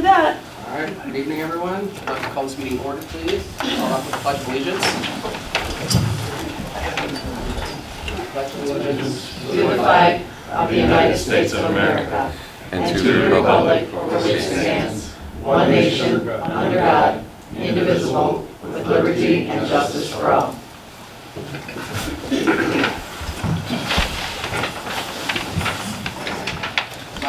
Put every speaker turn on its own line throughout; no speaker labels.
With that,
All right, good evening, everyone. I'd like to call this meeting order, please. Off with the pledge of allegiance. Pledge of allegiance.
to the flag of the United States of America and to the republic for which it stands, one nation, under God, indivisible, with liberty and justice for all.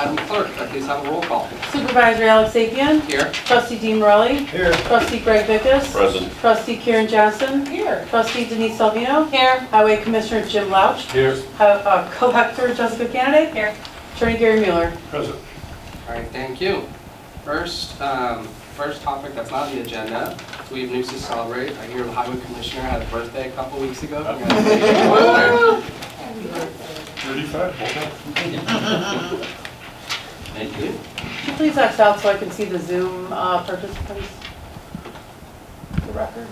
Madam Clerk, could I please have a roll call?
Supervisor Alex Sapien,
Here.
Trustee Dean Morelli,
Here.
Trustee Greg Vickus,
Present.
Trustee Karen Johnson,
Here.
Trustee Denise Salvino. Here. Highway Commissioner Jim Louch.
Here.
Hi- uh, Collector Jessica Kennedy. Here. Attorney Gary Mueller.
Present.
All right, thank you. First, um, first topic that's not on the agenda, we have news to celebrate. I hear the Highway Commissioner had a birthday a couple weeks ago. Congratulations.
Thirty-five,
Thank you.
Could you please X out so I can see the Zoom uh, participants? The record.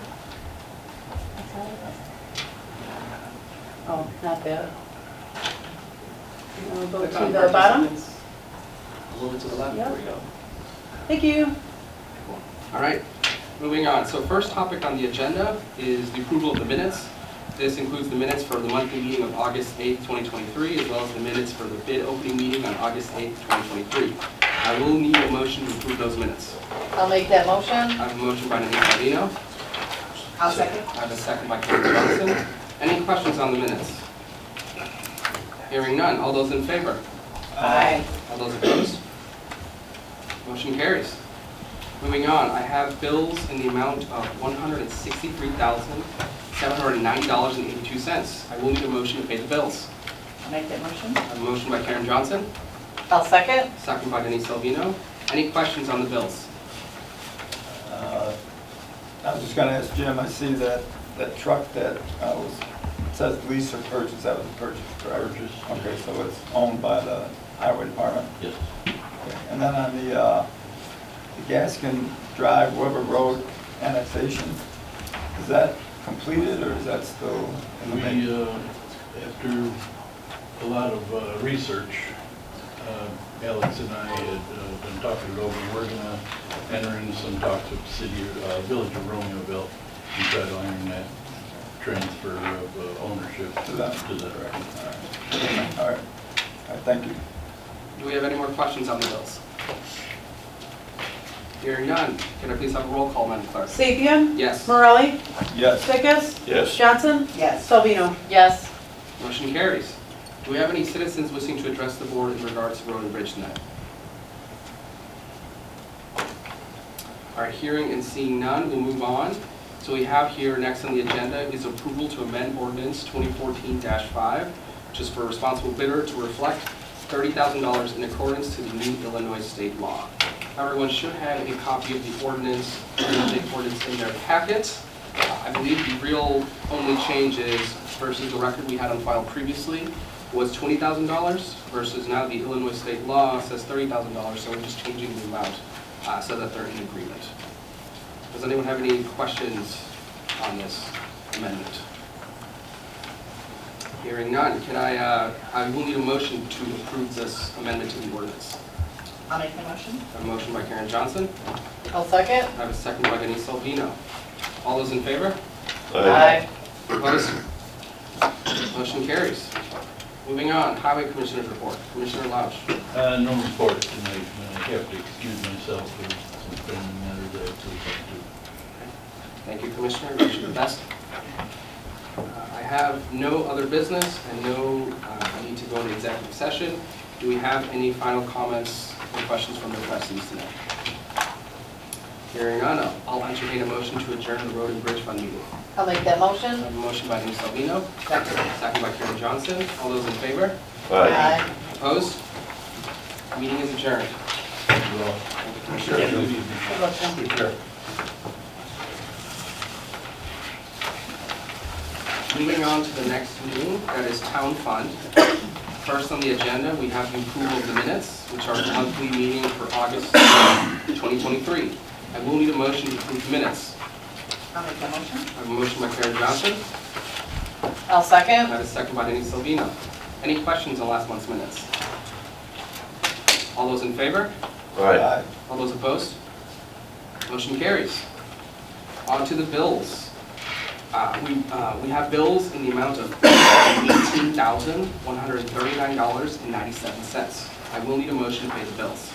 Oh, not that. Uh, Go to the bottom.
A little bit to the left, there we go.
Thank you.
All right, moving on. So first topic on the agenda is the approval of the minutes. This includes the minutes for the monthly meeting of August 8th, 2023, as well as the minutes for the bid opening meeting on August 8th, 2023. I will need a motion to approve those minutes.
I'll make that
I
motion.
have a motion by Denise Salvino.
I'll second.
I have a second by Karen Johnson. Any questions on the minutes? Hearing none. All those in favor?
Aye.
All those opposed? Motion carries. Moving on, I have bills in the amount of $163,790.82. I will need a motion to pay the bills.
I'll make that motion.
I have a motion by Karen Johnson,
I'll second.
second by Denise Salvino. Any questions on the bills?
Uh, I was just gonna ask Jim, I see that, that truck that uh, was, it says lease or purchase, that was a purchase, correct? Purchase. Okay, so it's owned by the highway department?
Yes.
Okay. And then on the, uh, the Gaskin Drive Weber Road annexation, is that completed or is that still in the?
We, uh, after a lot of uh, research, uh, Alex and I had uh, been talking it over, we're gonna enter into some talks with the city, uh, village of Romeoville and try to iron that transfer of uh, ownership
To them.
to the
All right, all right, thank you.
Do we have any more questions on the bills? Hearing none. Can I please have a roll call, Madam Clerk?
Sapien,
Yes.
Morelli,
Yes.
Vickus,
Yes.
Johnson,
Yes.
Salvino.
Yes.
Motion carries. Do we have any citizens wishing to address the board in regards to road and bridge tonight? All right, hearing and seeing none, we'll move on. So we have here, next on the agenda is approval to amend ordinance 2014-5, which is for responsible bidder to reflect $30,000 in accordance to the new Illinois state law. Everyone should have a copy of the ordinance, the ordinance in their packet. Uh, I believe the real only change is versus the record we had on file previously was $20,000 versus now the Illinois state law says $30,000, so we're just changing the amount uh, so that they're in agreement. Does anyone have any questions on this amendment? Hearing none, can I, uh, I will need a motion to approve this amendment to the ordinance.
I'll make the motion.
I have a motion by Karen Johnson,
I'll second.
I have a second by Denise Salvino. All those in favor?
Aye.
Opposed? Motion carries. Moving on, Highway Commissioner's report. Commissioner Lausch.
Uh, no report tonight, I have to excuse myself for some family matters I have to attend to.
Thank you, Commissioner. Wish you the best. Uh, I have no other business and no uh, need to go into executive session. Do we have any final comments or questions from the trustees tonight? Hearing none, I'll entertain a motion to adjourn the Road and Bridge Fund meeting.
I'll make that
I
motion.
have a motion by Denise Salvino,
Second.
second by Karen Johnson. All those in favor?
Aye.
Opposed? Meeting is adjourned.
Thank you all.
Thank you, Commissioner.
Good
luck, Jim.
Moving on to the next meeting, that is Town Fund. First on the agenda, we have the approval of the minutes, which are the monthly meeting for August 2023. I will need a motion to approve the minutes.
I'll make that motion.
I have a motion by Karen Johnson,
I'll
I
second.
have a second by Denise Salvino. Any questions on last month's minutes? All those in favor?
Aye.
All those opposed? Motion carries. On to the bills. Uh, We uh, we have bills in the amount of $18,139.97. I will need a motion to pay the bills.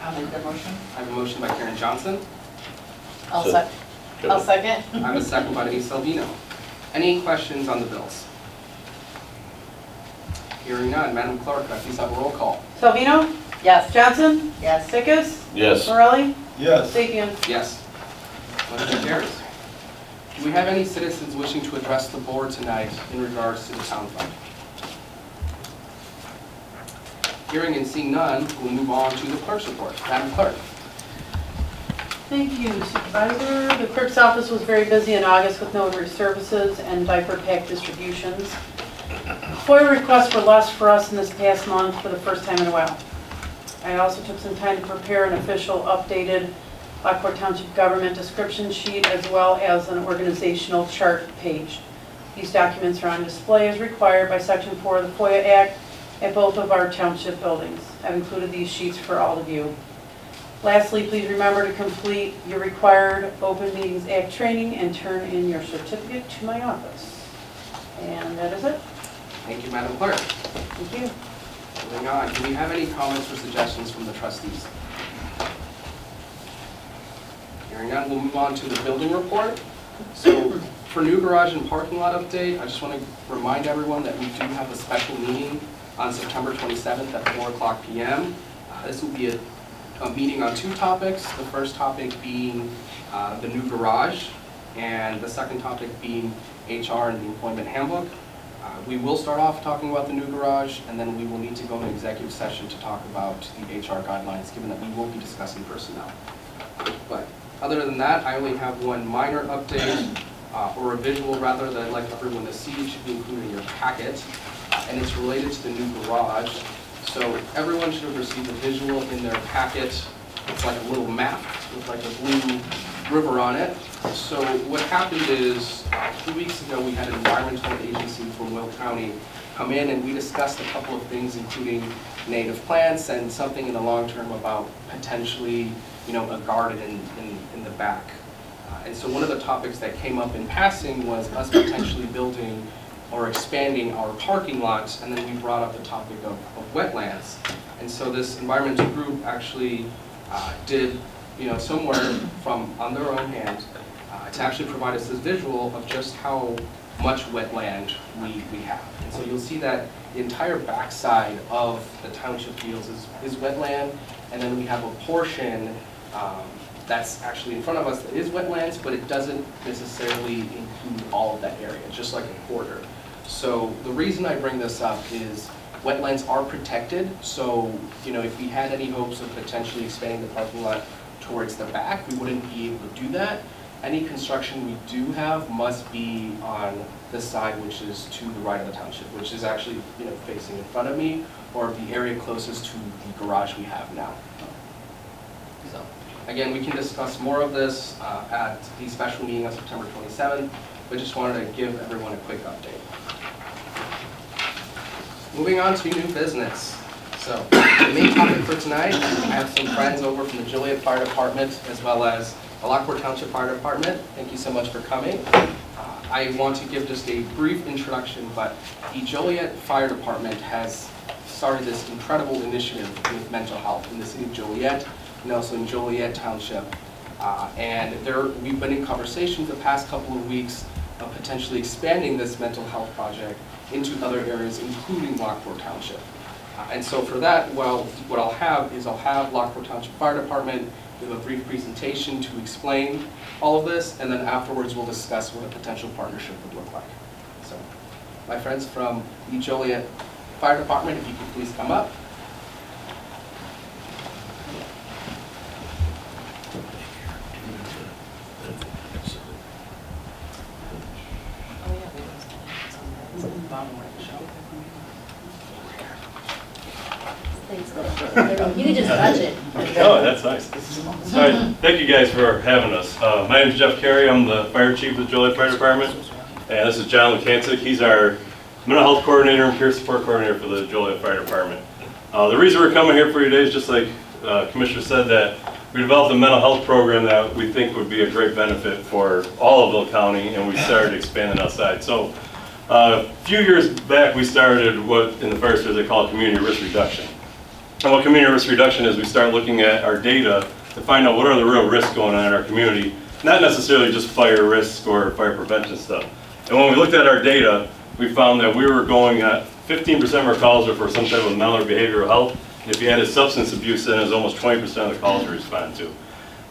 I'll make the motion.
I have a motion by Karen Johnson.
I'll
So-
sec, I'll second.
I have a second by Denise Salvino. Any questions on the bills? Hearing none, Madam Clerk, can I please have a roll call?
Salvino? Yes. Johnson?
Yes.
Vickus?
Yes.
Morelli?
Yes.
Sapien?
Yes. Motion carries. Do we have any citizens wishing to address the board tonight in regards to the town fund? Hearing and seeing none, we'll move on to the clerk's report. Madam Clerk?
Thank you Supervisor. The clerk's office was very busy in August with notary services and diaper pack distributions. FOIA requests were less for us in this past month for the first time in a while. I also took some time to prepare an official updated Lockport Township government description sheet as well as an organizational chart page. These documents are on display as required by Section 4 of the FOIA Act at both of our township buildings. I've included these sheets for all of you. Lastly, please remember to complete your required Open Meetings Act training and turn in your certificate to my office. And that is it.
Thank you, Madam Clerk.
Thank you.
Moving on, do we have any comments or suggestions from the trustees? Hearing none, we'll move on to the building report. So for new garage and parking lot update, I just want to remind everyone that we do have a special meeting on September 27th at 4 o'clock PM. Uh, This will be a, a meeting on two topics. The first topic being uh, the new garage, and the second topic being HR and the employment handbook. Uh, We will start off talking about the new garage, and then we will need to go into executive session to talk about the HR guidelines, given that we will be discussing personnel. But other than that, I only have one minor update, uh, or a visual rather, that I'd like everyone to see, it should be included in your packet, uh, and it's related to the new garage. So everyone should have received a visual in their packet. It's like a little map with like a blue river on it. So what happened is, uh, two weeks ago, we had an environmental agency from Will County come in and we discussed a couple of things, including native plants and something in the long term about potentially, you know, a garden in, in, the back. Uh, And so one of the topics that came up in passing was us potentially building or expanding our parking lots, and then we brought up the topic of, of wetlands. And so this environmental group actually uh, did, you know, somewhere from, on their own hand, uh, to actually provide us this visual of just how much wetland we, we have. And so you'll see that the entire backside of the township fields is, is wetland, and then we have a portion um, that's actually in front of us that is wetlands, but it doesn't necessarily include all of that area, just like a quarter. So the reason I bring this up is wetlands are protected, so, you know, if we had any hopes of potentially expanding the parking lot towards the back, we wouldn't be able to do that. Any construction we do have must be on the side which is to the right of the township, which is actually, you know, facing in front of me, or the area closest to the garage we have now. So, again, we can discuss more of this uh, at the special meeting on September 27th, but just wanted to give everyone a quick update. Moving on to new business. So, the main topic for tonight, I have some friends over from the Joliet Fire Department as well as the Lockport Township Fire Department. Thank you so much for coming. Uh, I want to give just a brief introduction, but the Joliet Fire Department has started this incredible initiative with mental health in the city of Joliet and also in Joliet Township. Uh, And there, we've been in conversations the past couple of weeks of potentially expanding this mental health project into other areas, including Lockport Township. Uh, And so for that, well, what I'll have is I'll have Lockport Township Fire Department give a brief presentation to explain all of this, and then afterwards we'll discuss what a potential partnership would look like. So, my friends from the Joliet Fire Department, if you could please come up.
You can just touch it.
Oh, that's nice. All right, thank you guys for having us. Uh, My name is Jeff Carey, I'm the fire chief of the Joliet Fire Department. And this is John Lukancic, he's our mental health coordinator and peer support coordinator for the Joliet Fire Department. Uh, The reason we're coming here for you today is just like uh, Commissioner said that we developed a mental health program that we think would be a great benefit for all of Will County, and we started expanding outside. So uh, a few years back, we started what in the fire service they call community risk reduction. And what community risk reduction is, we start looking at our data to find out what are the real risks going on in our community, not necessarily just fire risk or fire prevention stuff. And when we looked at our data, we found that we were going at 15% of our calls are for some type of mental or behavioral health. If you added substance abuse, then it was almost 20% of the calls we responded to.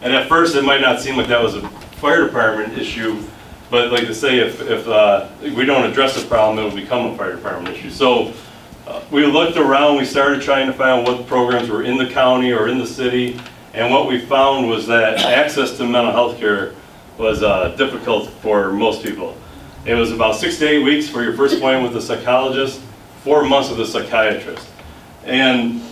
And at first, it might not seem like that was a fire department issue, but like to say, if, if uh, we don't address the problem, it will become a fire department issue. So we looked around, we started trying to find what programs were in the county or in the city, and what we found was that access to mental health care was uh, difficult for most people. It was about six to eight weeks for your first appointment with a psychologist, four months with a psychiatrist. And,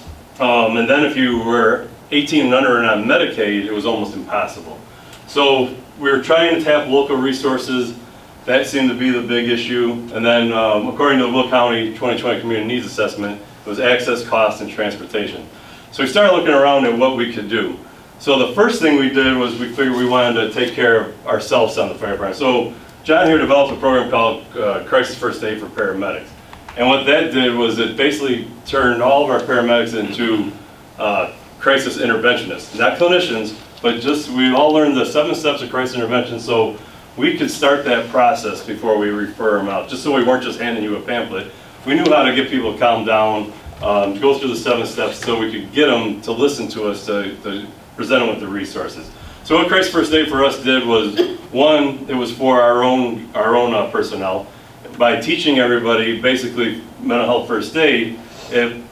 um, and then if you were 18 and under and on Medicaid, it was almost impossible. So we were trying to tap local resources. That seemed to be the big issue. And then um, according to the Will County 2020 Community Needs Assessment, it was access, cost, and transportation. So we started looking around at what we could do. So the first thing we did was we figured we wanted to take care of ourselves on the fire department. So John here developed a program called uh, Crisis First Aid for Paramedics. And what that did was it basically turned all of our paramedics into uh, crisis interventionists. Not clinicians, but just, we all learned the seven steps of crisis intervention so we could start that process before we refer them out, just so we weren't just handing you a pamphlet. We knew how to get people to calm down, um, go through the seven steps so we could get them to listen to us, to, to present them with the resources. So what Crisis First Aid for us did was, one, it was for our own, our own uh, personnel. By teaching everybody basically mental health first aid, it,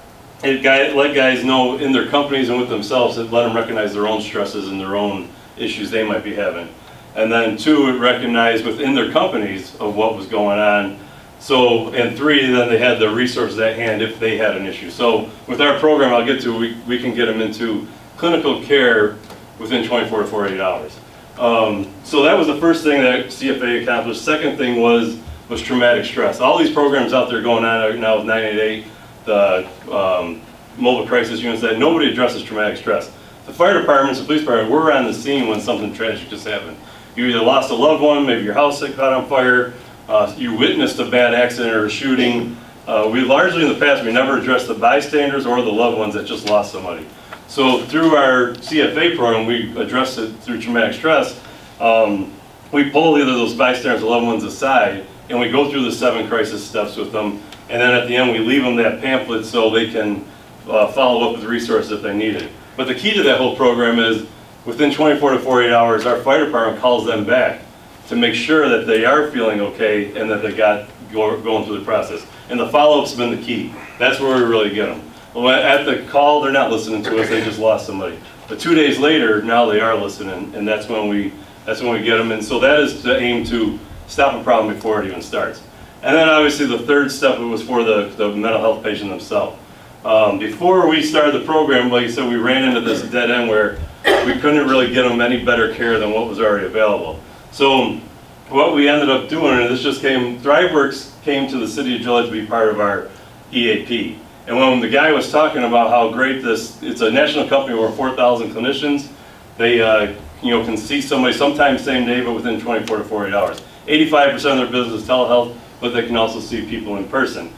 it guy, let guys know in their companies and with themselves, it let them recognize their own stresses and their own issues they might be having. And then two, it recognized within their companies of what was going on. So, and three, then they had the resources at hand if they had an issue. So with our program I'll get to, we, we can get them into clinical care within 24 to 48 hours. Um, so that was the first thing that CFA accomplished. Second thing was, was traumatic stress. All these programs out there going on now with 988, the um, mobile crisis units, that nobody addresses traumatic stress. The fire departments, the police department, we're on the scene when something tragic just happened. You either lost a loved one, maybe your house had caught on fire, uh, you witnessed a bad accident or a shooting. Uh, we largely in the past, we never addressed the bystanders or the loved ones that just lost somebody. So through our CFA program, we address it through traumatic stress. Um, we pull either those bystanders or loved ones aside, and we go through the seven crisis steps with them. And then at the end, we leave them that pamphlet so they can uh, follow up with resources if they need it. But the key to that whole program is within 24 to 48 hours, our fire department calls them back to make sure that they are feeling okay and that they got go, going through the process. And the follow-up's been the key. That's where we really get them. Well, at the call, they're not listening to us, they just lost somebody. But two days later, now they are listening, and that's when we, that's when we get them. And so that is the aim to stop a problem before it even starts. And then obviously the third step was for the, the mental health patient themselves. Um, before we started the program, like I said, we ran into this dead end where we couldn't really get them any better care than what was already available. So what we ended up doing, and this just came, ThriveWorks came to the city of Joliet to be part of our EAP. And when the guy was talking about how great this, it's a national company, over 4,000 clinicians, they uh, you know, can see somebody sometimes same day, but within 24 to 48 hours. 85% of their business is telehealth, but they can also see people in person.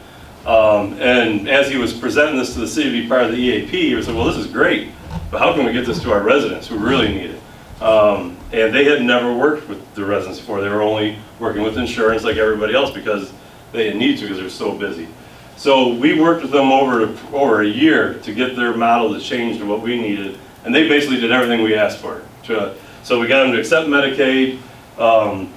Um, and as he was presenting this to the city to be part of the EAP, he was like, well, this is great, but how can we get this to our residents who really need it? Um, and they had never worked with the residents before. They were only working with insurance like everybody else because they didn't need to because they're so busy. So we worked with them over, over a year to get their model to change to what we needed. And they basically did everything we asked for. So we got them to accept Medicaid um,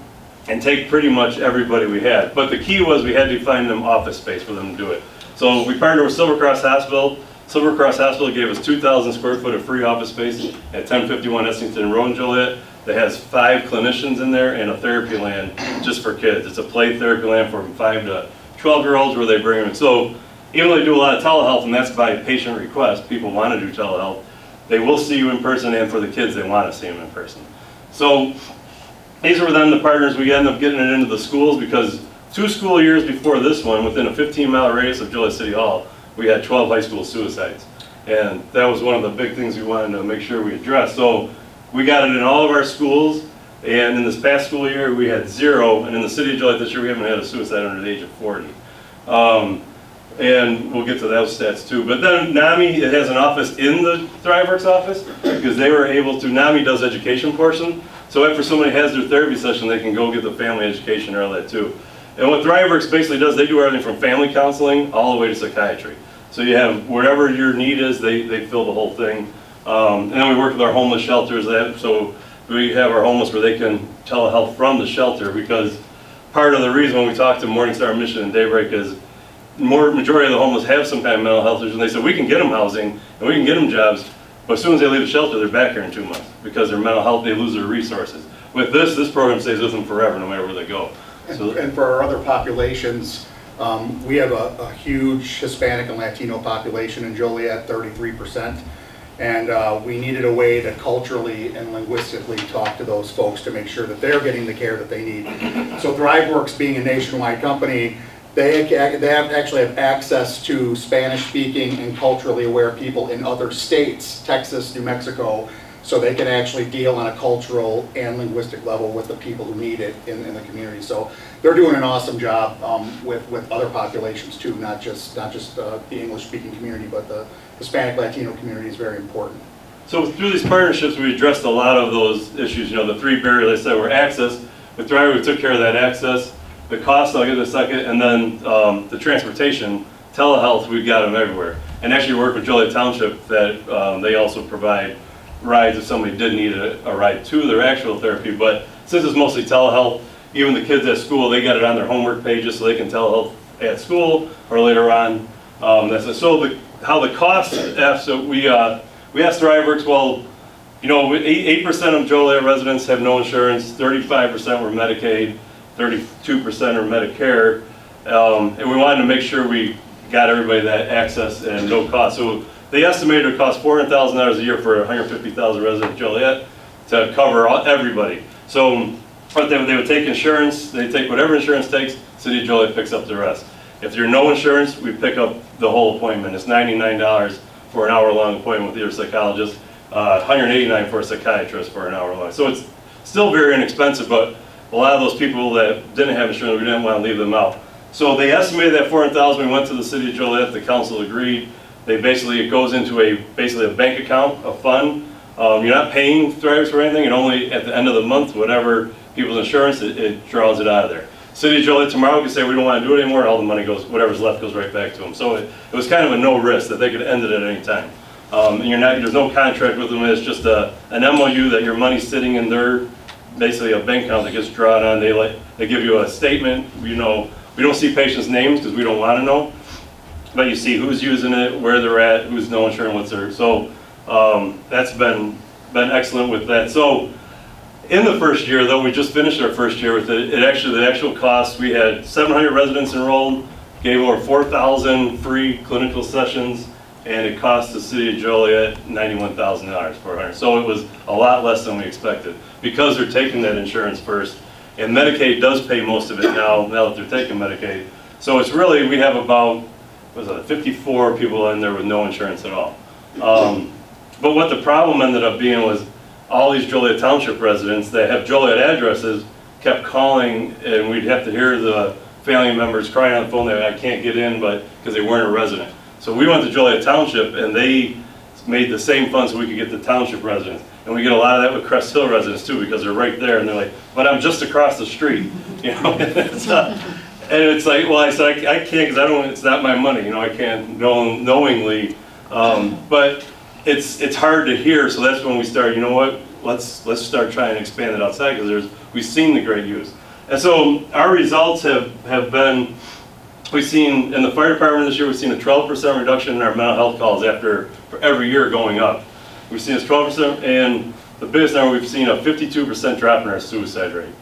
and take pretty much everybody we had. But the key was we had to find them office space for them to do it. So we partnered with Silver Cross Hospital. Silver Cross Hospital gave us 2,000 square foot of free office space at 1051 Essington Road in Joliet that has five clinicians in there and a therapy land just for kids. It's a play therapy land from 5 to 12 year olds where they bring them. So even though they do a lot of telehealth and that's by patient request, people want to do telehealth, they will see you in person and for the kids they want to see them in person. So these were then the partners we ended up getting it into the schools because two school years before this one, within a 15 mile radius of Joliet City Hall, we had 12 high school suicides. And that was one of the big things we wanted to make sure we addressed. So we got it in all of our schools, and in this past school year, we had zero, and in the city of Joliet this year, we haven't had a suicide under the age of 40. Um, and we'll get to those stats too. But then NAMI, it has an office in the ThriveWorks office, because they were able to, NAMI does education portion. So after somebody has their therapy session, they can go get the family education and all that too. And what ThriveWorks basically does, they do everything from family counseling all the way to psychiatry. So you have, wherever your need is, they, they fill the whole thing. Um, and then we work with our homeless shelters, that, so we have our homeless where they can telehealth from the shelter, because part of the reason when we talked to Morningstar Mission and Daybreak is more, majority of the homeless have some kind of mental health issues. and they said, we can get them housing, and we can get them jobs, but as soon as they leave the shelter, they're back here in two months, because their mental health, they lose their resources. With this, this program stays with them forever, no matter where they go. So,
And for our other populations, um, we have a a huge Hispanic and Latino population in Joliet, 33%. And uh, we needed a way to culturally and linguistically talk to those folks to make sure that they're getting the care that they need. So ThriveWorks being a nationwide company, they they have, actually have access to Spanish-speaking and culturally aware people in other states, Texas, New Mexico, so they can actually deal on a cultural and linguistic level with the people who need it in, in the community. So they're doing an awesome job um, with, with other populations too, not just, not just uh, the English-speaking community, but the Hispanic Latino community is very important.
So through these partnerships, we addressed a lot of those issues, you know, the three barriers I said were access. With Thrive, we took care of that access, the cost, I'll get in a second, and then um, the transportation, telehealth, we've got them everywhere. And actually work with Joliet Township that um, they also provide rides if somebody did need a, a ride to their actual therapy. But since it's mostly telehealth, even the kids at school, they got it on their homework pages so they can tell at school or later on. Um, that's. So the, how the cost, so we, uh, we asked ThriveWorks, well, you know, eight percent of Joliet residents have no insurance, thirty-five percent were Medicaid, thirty-two percent are Medicare. Um, and we wanted to make sure we got everybody that access and no cost. So they estimated it cost four hundred thousand dollars a year for hundred fifty thousand residents of Joliet to cover everybody. So, but they, would- they would take insurance, they take whatever insurance takes, City of Joliet picks up the rest. If you're no insurance, we pick up the whole appointment. It's ninety-nine dollars for an hour-long appointment with your psychologist, uh, 189 for a psychiatrist for an hour long. So it's still very inexpensive, but a lot of those people that didn't have insurance, we didn't want to leave them out. So they estimated that 400,000, we went to the city of Joliet, the council agreed. They basically, it goes into a, basically a bank account, a fund. Um, You're not paying Thrives for anything, and only at the end of the month, whatever people's insurance, it, it draws it out of there. City of Joliet tomorrow can say, we don't want to do it anymore, all the money goes, whatever's left goes right back to them. So it, it was kind of a no risk that they could end it at any time. Um, and you're not, there's no contract with them, it's just a, an MOU that your money's sitting in their, basically a bank account that gets drawn on, they like, they give you a statement, you know, we don't see patients' names because we don't want to know, but you see who's using it, where they're at, who's no insurance, what's their, so, um, that's been, been excellent with that. So, in the first year, though, we just finished our first year with it, it actually, the actual cost, we had 700 residents enrolled, gave over 4,000 free clinical sessions, and it cost the city of Joliet $91,000 for 100. So it was a lot less than we expected, because they're taking that insurance first. And Medicaid does pay most of it now, now that they're taking Medicaid. So it's really, we have about, was it, 54 people in there with no insurance at all. Um, But what the problem ended up being was, all these Joliet Township residents that have Joliet addresses kept calling, and we'd have to hear the family members crying on the phone that I can't get in, but, because they weren't a resident. So we went to Joliet Township, and they made the same funds so we could get the township residents. And we get a lot of that with Crest Hill residents too, because they're right there, and they're like, but I'm just across the street, you know? It's, uh, And it's like, well, I said, I I can't, because I don't, it's not my money, you know, I can't know- knowingly. Um, But it's, it's hard to hear, so that's when we start. you know what, let's, let's start trying to expand it outside, because there's, we've seen the great use. And so our results have, have been, we've seen, in the fire department this year, we've seen a twelve percent reduction in our mental health calls after, for every year going up. We've seen a twelve percent, and the biggest number, we've seen a fifty-two percent drop in our suicide rate.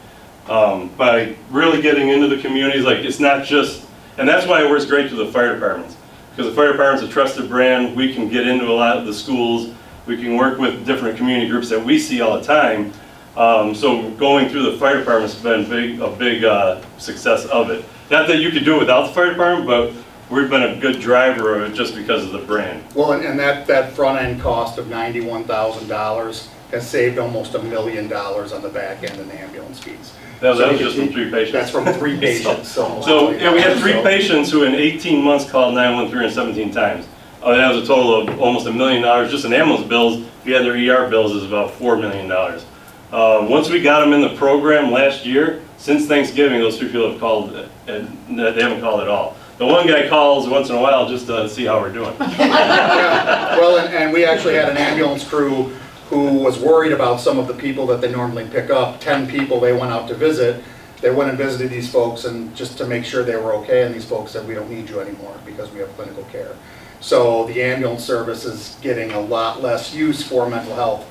Um, by really getting into the communities, like, it's not just, and that's why it works great to the fire departments. Because the fire department's a trusted brand, we can get into a lot of the schools, we can work with different community groups that we see all the time. Um, so going through the fire department's been big, a big, uh, success of it. Not that you could do it without the fire department, but we've been a good driver of it just because of the brand.
Well, and- and that, that front end cost of ninety-one thousand dollars has saved almost a million dollars on the back end in ambulance fees.
That that was just from three patients.
That's from three patients, so.
So, yeah, we had three patients who in 18 months called 913 17 times. Uh, that was a total of almost a million dollars, just in ambulance bills. If you had their ER bills, is about $4 million. Uh, once we got them in the program last year, since Thanksgiving, those three people have called, uh, and they haven't called at all. The one guy calls once in a while just to see how we're doing.
Yeah, Well, and, and we actually had an ambulance crew who was worried about some of the people that they normally pick up. Ten people they went out to visit. They went and visited these folks and just to make sure they were okay, and these folks said, we don't need you anymore because we have clinical care. So the ambulance service is getting a lot less use for mental health.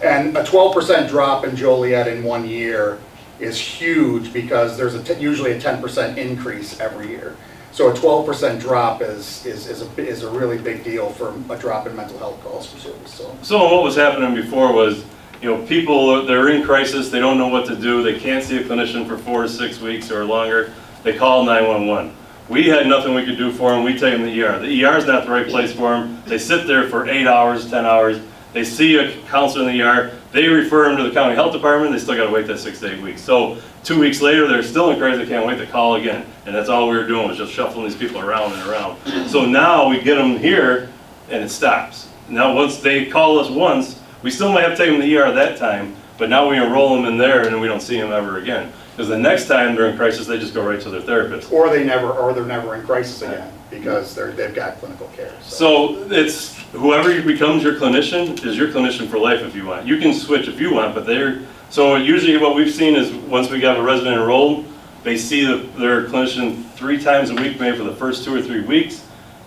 And a twelve percent drop in Joliet in one year is huge because there's a, usually a ten percent increase every year. So a twelve percent drop is, is, is a, is a really big deal for a drop in mental health calls for service, so.
So what was happening before was, you know, people, they're in crisis, they don't know what to do, they can't see a clinician for four to six weeks or longer, they call 911. We had nothing we could do for them, we take them to the ER. The ER is not the right place for them, they sit there for eight hours, 10 hours, they see a counselor in the ER, they refer them to the county health department, they still gotta wait that six to eight weeks. So, two weeks later, they're still in crisis, they can't wait to call again. And that's all we were doing, was just shuffling these people around and around. So now we get them here, and it stops. Now, once they call us once, we still might have to take them to the ER that time, but now we enroll them in there and we don't see them ever again. Because the next time they're in crisis, they just go right to their therapist.
Or they never, or they're never in crisis again, because they're, they've got clinical care, so.
So it's, whoever becomes your clinician is your clinician for life if you want. You can switch if you want, but they're, so usually what we've seen is, once we got a resident enrolled, they see the- their clinician three times a week, maybe for the first two or three weeks.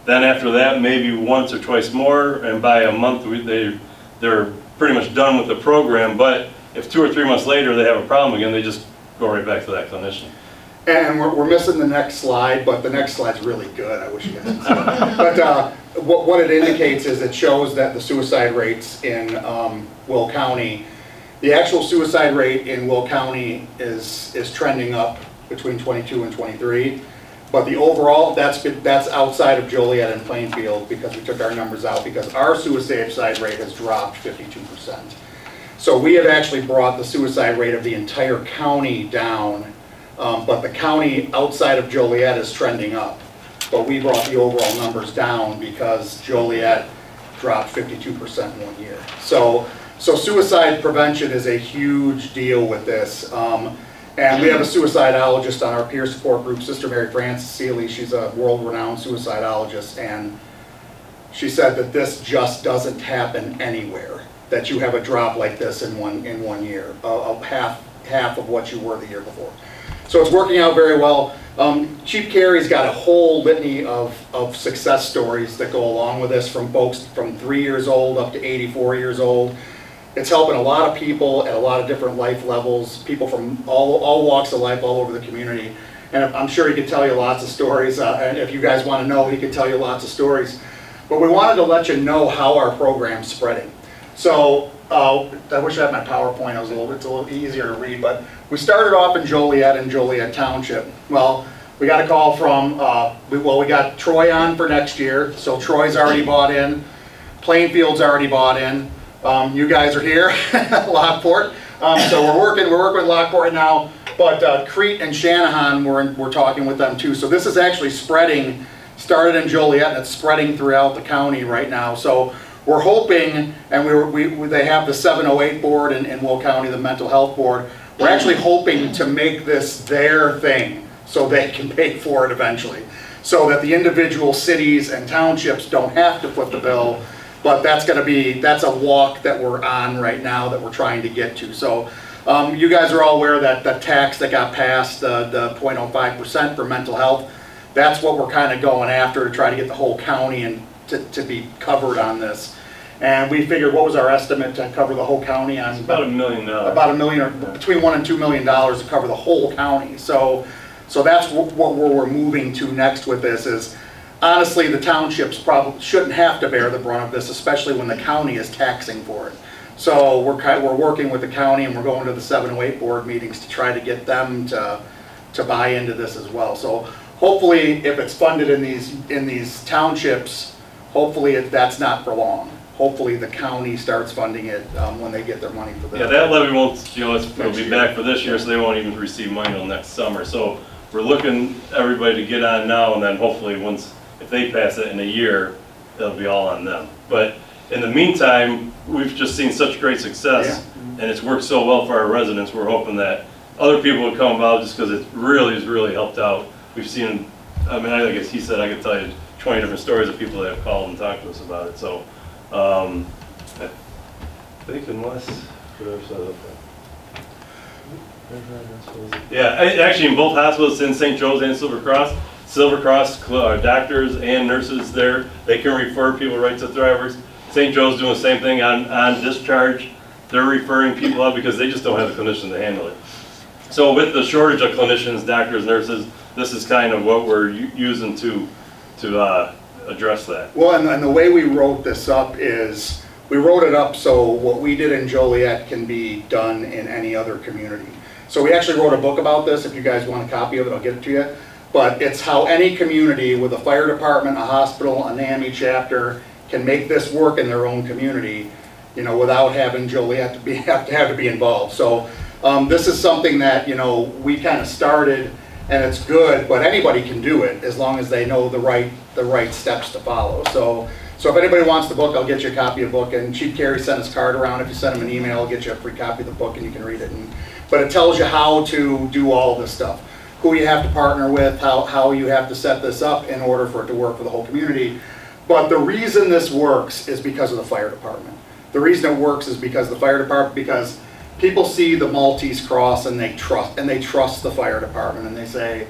Then after that, maybe once or twice more, and by a month, we- they, they're pretty much done with the program. But if two or three months later, they have a problem again, they just go right back to that clinician.
And we're, we're missing the next slide, but the next slide's really good, I wish you guys could see it. But, uh, what, what it indicates is it shows that the suicide rates in, um, Will County, the actual suicide rate in Will County is, is trending up between twenty-two and twenty-three. But the overall, that's, that's outside of Joliet and Plainfield, because we took our numbers out, because our suicide rate has dropped fifty-two percent. So we have actually brought the suicide rate of the entire county down, um, but the county outside of Joliet is trending up. But we brought the overall numbers down because Joliet dropped fifty-two percent in one year. So, so suicide prevention is a huge deal with this. Um, and we have a suicidologist on our peer support group, Sister Mary Frances Seeley. She's a world-renowned suicidologist, and she said that this just doesn't happen anywhere, that you have a drop like this in one, in one year, of half, half of what you were the year before. So it's working out very well. Um, Chief Carey's got a whole litany of, of success stories that go along with this, from folks from three years old up to 84 years old. It's helping a lot of people at a lot of different life levels, people from all, all walks of life, all over the community. And I'm sure he could tell you lots of stories, uh, and if you guys want to know, he could tell you lots of stories. But we wanted to let you know how our program's spreading. So, uh, I wish I had my PowerPoint, it was a little, it's a little easier to read, but we started off in Joliet and Joliet Township. Well, we got a call from, uh, we- well, we got Troy on for next year, so Troy's already bought in. Plainfield's already bought in. Um, you guys are here, Lockport. Um, so we're working, we're working with Lockport now, but, uh, Crete and Channahon, we're, we're talking with them too. So this is actually spreading, started in Joliet and it's spreading throughout the county right now. So we're hoping, and we were, we, we- they have the 708 board in, in Will County, the mental health board. We're actually hoping to make this their thing, so they can pay for it eventually. So that the individual cities and townships don't have to foot the bill, but that's gonna be, that's a walk that we're on right now that we're trying to get to. So, um, you guys are all aware that the tax that got passed, the, the 0.05% for mental health, that's what we're kind of going after to try to get the whole county and to, to be covered on this. And we figured, what was our estimate to cover the whole county on?
About a million dollars.
About a million, or between one and two million dollars to cover the whole county. So, so that's wh- what we're, we're moving to next with this is, honestly, the townships probably shouldn't have to bear the brunt of this, especially when the county is taxing for it. So we're kind, we're working with the county and we're going to the seven oh eight board meetings to try to get them to, to buy into this as well. So hopefully, if it's funded in these, in these townships, hopefully it- that's not for long. Hopefully the county starts funding it um, when they get their money for the.
Yeah, that levy won't, you know, it's- it'll be
year.
back for this year, so they won't even receive money until next summer. So we're looking, everybody to get on now, and then hopefully, once, if they pass it in a year, it'll be all on them. But in the meantime, we've just seen such great success, and it's worked so well for our residents, we're hoping that other people would come about just because it really has really helped out. We've seen, I mean, I guess he said, I could tell you twenty different stories of people that have called and talked to us about it, so, um, I think unless, whatever said there. Yeah, actually, in both hospitals, in St. Joe's and Silver Cross, Silver Cross, uh, doctors and nurses there, they can refer people right to Thrivers. St. Joe's doing the same thing on, on discharge, they're referring people out because they just don't have the clinician to handle it. So with the shortage of clinicians, doctors, nurses, this is kind of what we're using to, to, uh, address that.
Well, and, and the way we wrote this up is, we wrote it up so what we did in Joliet can be done in any other community. So we actually wrote a book about this, if you guys want a copy of it, I'll get it to you. But it's how any community with a fire department, a hospital, a NAMI chapter can make this work in their own community, you know, without having Joliet to be, have to have to be involved. So, um, this is something that, you know, we kind of started and it's good, but anybody can do it as long as they know the right, the right steps to follow. So, so if anybody wants the book, I'll get you a copy of the book, and Chief Carey sent his card around, if you send him an email, I'll get you a free copy of the book and you can read it. And But it tells you how to do all this stuff, who you have to partner with, how, how you have to set this up in order for it to work for the whole community. But the reason this works is because of the fire department. The reason it works is because the fire department, because people see the Maltese cross and they trust, and they trust the fire department and they say,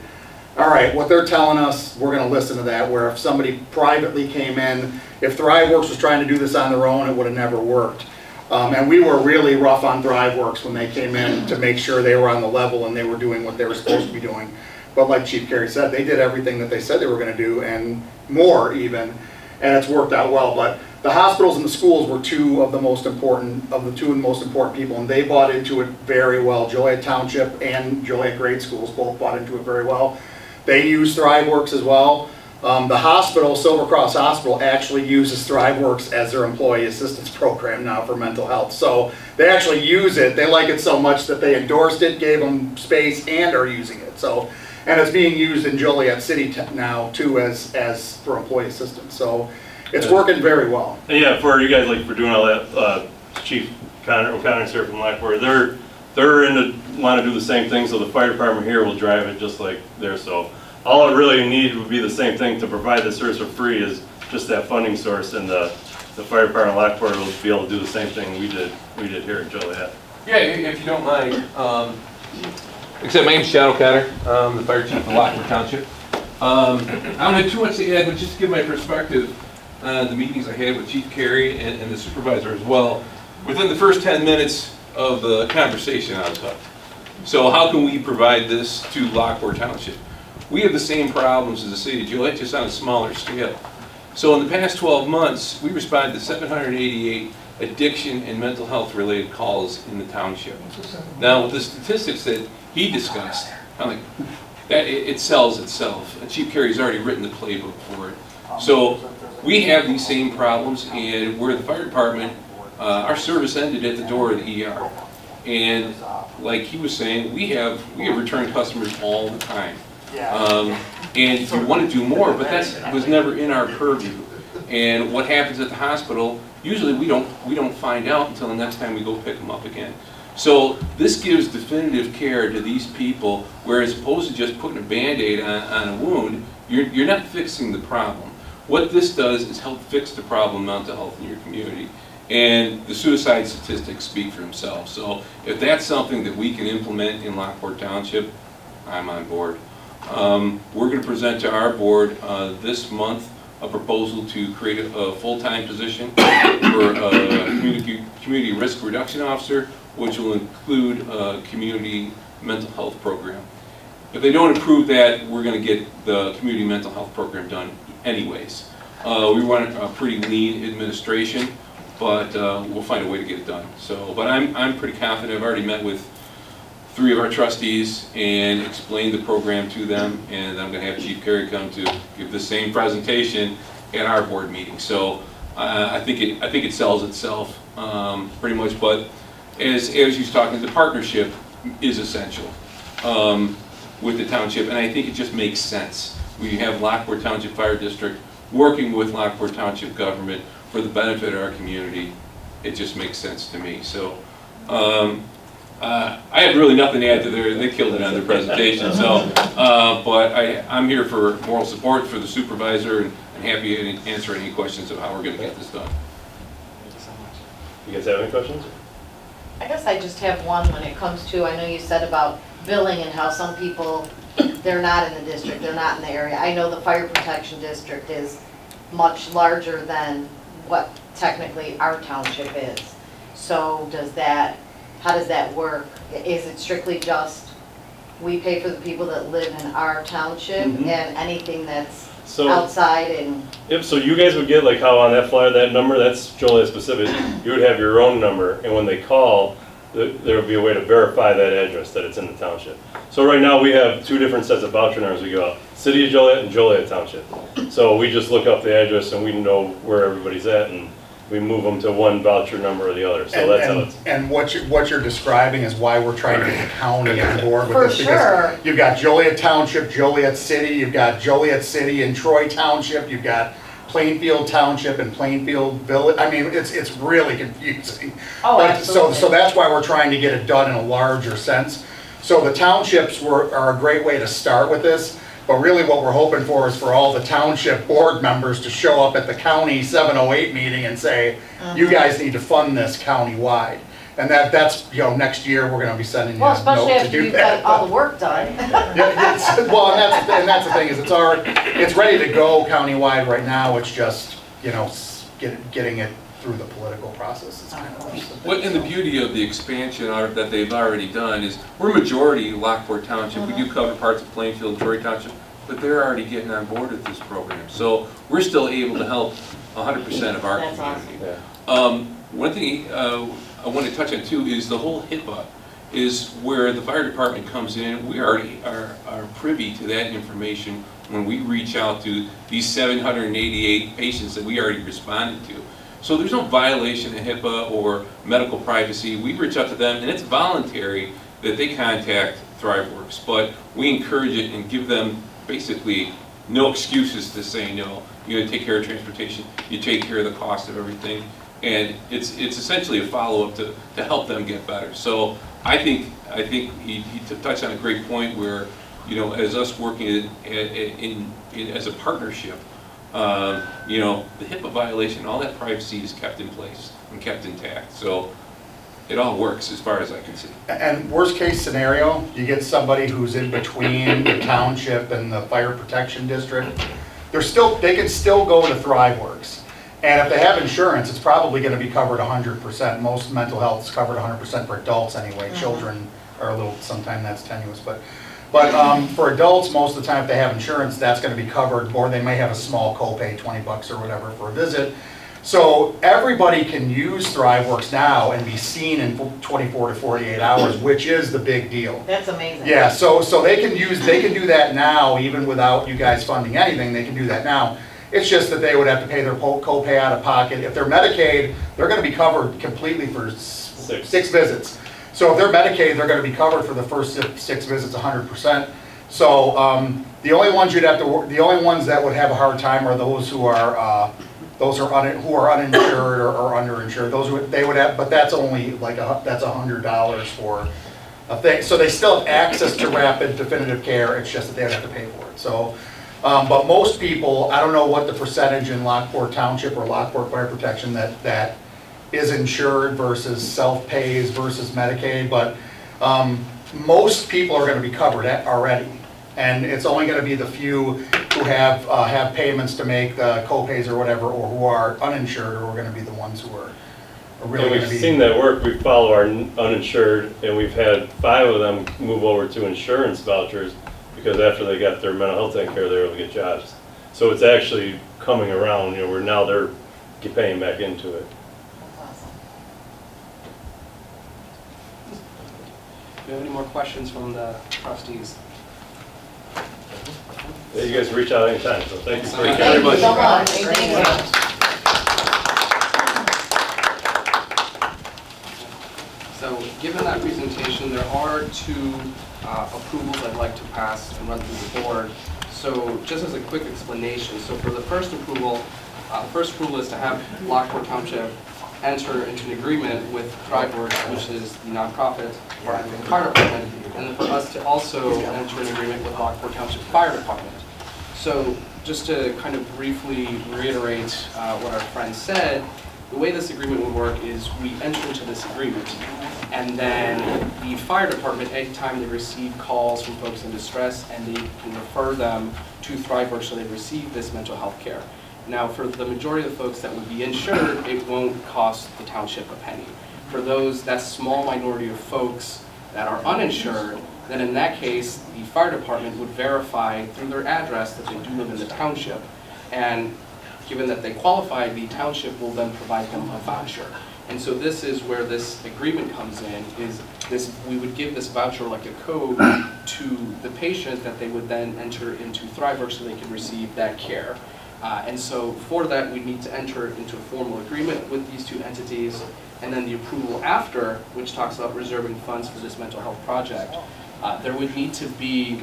all right, what they're telling us, we're gonna listen to that, where if somebody privately came in, if ThriveWorks was trying to do this on their own, it would have never worked. Um, and we were really rough on ThriveWorks when they came in to make sure they were on the level and they were doing what they were supposed to be doing. But like Chief Carey said, they did everything that they said they were gonna do and more even, and it's worked out well. But the hospitals and the schools were two of the most important, of the two most important people, and they bought into it very well. Joliet Township and Joliet Grade Schools both bought into it very well. They use ThriveWorks as well. Um, the hospital, Silver Cross Hospital, actually uses ThriveWorks as their employee assistance program now for mental health. So they actually use it. They like it so much that they endorsed it, gave them space, and are using it. So, and it's being used in Joliet City now too as as for employee assistance. So it's working very well.
Yeah, for you guys, like, for doing all that, uh, Chief Connor, O'Connor's here from they're, they're in the, wanna do the same thing, so the fire department here will drive it just like there, so. All it really need would be the same thing to provide the service for free is just that funding source, and the, the fire department of Lockport will be able to do the same thing we did, we did here in Joliet.
Yeah, if you don't mind, um, except my name's Sean O'Connor, I'm the fire chief of Lockport Township. Um, I don't have too much to add, but just to give my perspective on the meetings I had with Chief Carey and, and the supervisor as well. Within the first ten minutes of the conversation, I was hooked. So how can we provide this to Lockport Township? We have the same problems as the city of Joliet, just on a smaller scale. So in the past 12 months, we responded to 788 addiction and mental health related calls in the township. Now, with the statistics that he discussed, I'm like, that, it, it sells itself. And Chief Carey's already written the playbook for it. So we have these same problems and we're the fire department, uh, our service ended at the door of the ER. And like he was saying, we have, we have return customers all the time. Um, and you want to do more, but that's, was never in our purview. And what happens at the hospital, usually we don't, we don't find out until the next time we go pick them up again. So this gives definitive care to these people, whereas opposed to just putting a Band-Aid on, on a wound, you're, you're not fixing the problem. What this does is help fix the problem of mental health in your community. And the suicide statistics speak for themselves. So if that's something that we can implement in Lockport Township, I'm on board. Um, We're going to present to our board uh, this month a proposal to create a a full-time position for a community, community risk reduction officer, which will include a community mental health program. If they don't approve that, we're going to get the community mental health program done anyways. Uh, We want a pretty lean administration, but uh, we'll find a way to get it done. So, but I'm, I'm pretty confident, I've already met with three of our trustees and explain the program to them, and I'm gonna have Chief Carey come to give the same presentation at our board meeting. So uh, I think it, I think it sells itself um, pretty much, but as, as you talking, the partnership is essential um, with the township, and I think it just makes sense. We have Lockport Township Fire District working with Lockport Township government for the benefit of our community. It just makes sense to me, so. um, uh, I have really nothing to add to their, they killed it on their presentation, so, uh, but I, I'm here for moral support for the supervisor and and happy to answer any questions of how we're gonna get this done.
Thank you so much.
You guys have any questions?
I guess I just have one when it comes to, I know you said about billing and how some people, they're not in the district, they're not in the area. I know the fire protection district is much larger than what technically our township is. So does that, how does that work? Is it strictly just, we pay for the people that live in our township
Mhm.
and anything that's
So,
outside and,
if, so you guys would get like how on that flyer, that number, that's Joliet specific, you would have your own number, and when they call, th- there would be a way to verify that address, that it's in the township. So right now, we have two different sets of voucher numbers we go out, City of Joliet and Joliet Township. So we just look up the address and we know where everybody's at, and we move them to one voucher number or the other, so
And,
that's how
and,
it's.
and what you, what you're describing is why we're trying to get the county on board with
For
this. because
sure.
You've got Joliet Township, Joliet City, you've got Joliet City and Troy Township, you've got Plainfield Township and Plainfield Village, I mean, it's, it's really confusing.
oh,
But- So, so that's why we're trying to get it done in a larger sense. So the townships were, are a great way to start with this, but really what we're hoping for is for all the township board members to show up at the county 708 meeting and say,
Uh-huh.
you guys need to fund this countywide. And that, that's, you know, next year, we're gonna be sending you
Well,
a
especially
note to
after
do
you've got all the work done.
Yeah, it's- Well, and that's, and that's the thing, is it's already, it's ready to go countywide right now, it's just, you know, s- get, getting it through the political process is kind of. the thing.
What, and the beauty of the expansion are- that they've already done is, we're majority Lockport Township, we do cover parts of Plainfield, and Troy Township, but they're already getting on board with this program, so we're still able to help hundred percent of our
That's
community.
Yeah.
Um, one thing, uh, I want to touch on too is the whole HIPAA is where the fire department comes in. We already are, are privy to that information when we reach out to these seven hundred and eighty-eight patients that we already responded to. So there's no violation of HIPAA or medical privacy. We reach out to them and it's voluntary that they contact ThriveWorks. But we encourage it and give them basically no excuses to say no. You gotta take care of transportation, you take care of the cost of everything. And it's, it's essentially a follow-up to, to help them get better. So I think, I think he, he touched on a great point where, you know, as us working in, in, in, as a partnership, um, you know, the HIPAA violation, all that privacy is kept in place and kept intact. So it all works as far as I can see.
And worst case scenario, you get somebody who's in between the township and the fire protection district. They're still, they can still go to ThriveWorks. And if they have insurance, it's probably gonna be covered hundred percent. Most mental health is covered hundred percent for adults anyway. Children are a little, sometimes that's tenuous, but, but, um, for adults, most of the time, if they have insurance, that's gonna be covered, or they may have a small copay, twenty bucks or whatever for a visit. So everybody can use ThriveWorks now and be seen in 24 to 48 hours, which is the big deal.
That's amazing.
Yeah, so, so they can use, they can do that now, even without you guys funding anything, they can do that now. It's just that they would have to pay their po- copay out of pocket. If they're Medicaid, they're gonna be covered completely for
Six.
six visits. So if they're Medicaid, they're gonna be covered for the first six visits hundred percent. So, um, the only ones you'd have to, the only ones that would have a hard time are those who are, uh, those are un, who are uninsured or, or underinsured, those would, they would have, but that's only like a, that's a hundred dollars for a thing. So they still have access to rapid definitive care, it's just that they would have to pay for it, so. Um, but most people, I don't know what the percentage in Lockport Township or Lockport Fire Protection that, that is insured versus self-pays versus Medicaid, but, um, most people are gonna be covered at- already. And it's only gonna be the few who have, uh, have payments to make the co-pays or whatever, or who are uninsured, or are gonna be the ones who are are really gonna
we've
be.
seen that work, we follow our uninsured, and we've had five of them move over to insurance vouchers, because after they got their mental health taken care of, they were able to get jobs. So it's actually coming around, you know, where now they're paying back into it.
That's awesome.
Uh, have any more questions from the trustees?
Yeah, You guys reach out anytime, so thank you for
Thank
very
Thank you
much.
so much. Thank you.
So, given that presentation, there are two uh, approvals I'd like to pass and run through the board. So, just as a quick explanation, so for the first approval, uh, the first approval is to have Lockport Township enter into an agreement with ThriveWorks, which is the nonprofit fire department, and for us to also enter an agreement with Lockport Township Fire Department. So, just to kind of briefly reiterate uh, what our friend said, the way this agreement would work is we enter into this agreement, and then the fire department, anytime they receive calls from folks in distress, and they can refer them to ThriveWorks so they receive this mental health care. Now, for the majority of the folks that would be insured, it won't cost the township a penny. For those, that small minority of folks that are uninsured, then in that case, the fire department would verify through their address that they do live in the township. And given that they qualify, the township will then provide them a voucher. And so this is where this agreement comes in, is this, we would give this voucher like a code to the patient that they would then enter into ThriveWorks so they can receive that care. Uh, And so for that, we need to enter into a formal agreement with these two entities, and then the approval after, which talks about reserving funds for this mental health project. Uh, There would need to be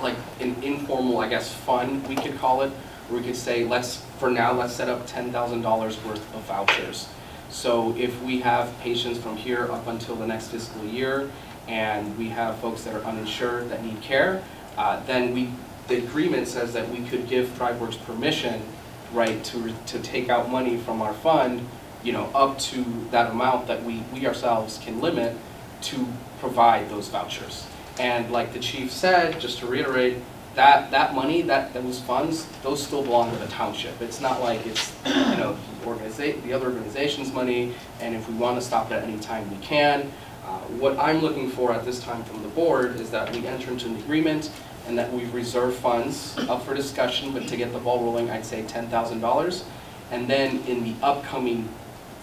like an informal, I guess, fund, we could call it, where we could say, let's, for now, let's set up ten thousand dollars worth of vouchers. So if we have patients from here up until the next fiscal year, and we have folks that are uninsured that need care, uh, then we, the agreement says that we could give ThriveWorks permission, right, to, to take out money from our fund, you know, up to that amount that we, we ourselves can limit to provide those vouchers. And like the chief said, just to reiterate, that, that money, that, those funds, those still belong to the township. It's not like it's, you know, the the other organization's money, and if we want to stop it at any time, we can. Uh, What I'm looking for at this time from the board is that we enter into an agreement and that we reserve funds up for discussion, but to get the ball rolling, I'd say ten thousand dollars. And then in the upcoming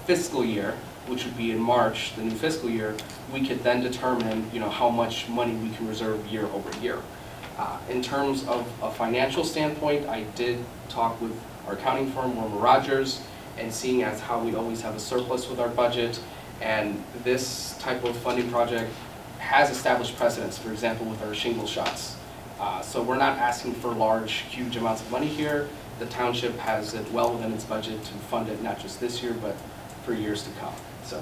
fiscal year, which would be in March, the new fiscal year, we could then determine, you know, how much money we can reserve year over year. Uh, In terms of a financial standpoint, I did talk with our accounting firm, Wermer Rogers, and seeing as how we always have a surplus with our budget, and this type of funding project has established precedents, for example, with our shingle shots. Uh, So we're not asking for large, huge amounts of money here. The township has it well within its budget to fund it, not just this year, but for years to come. So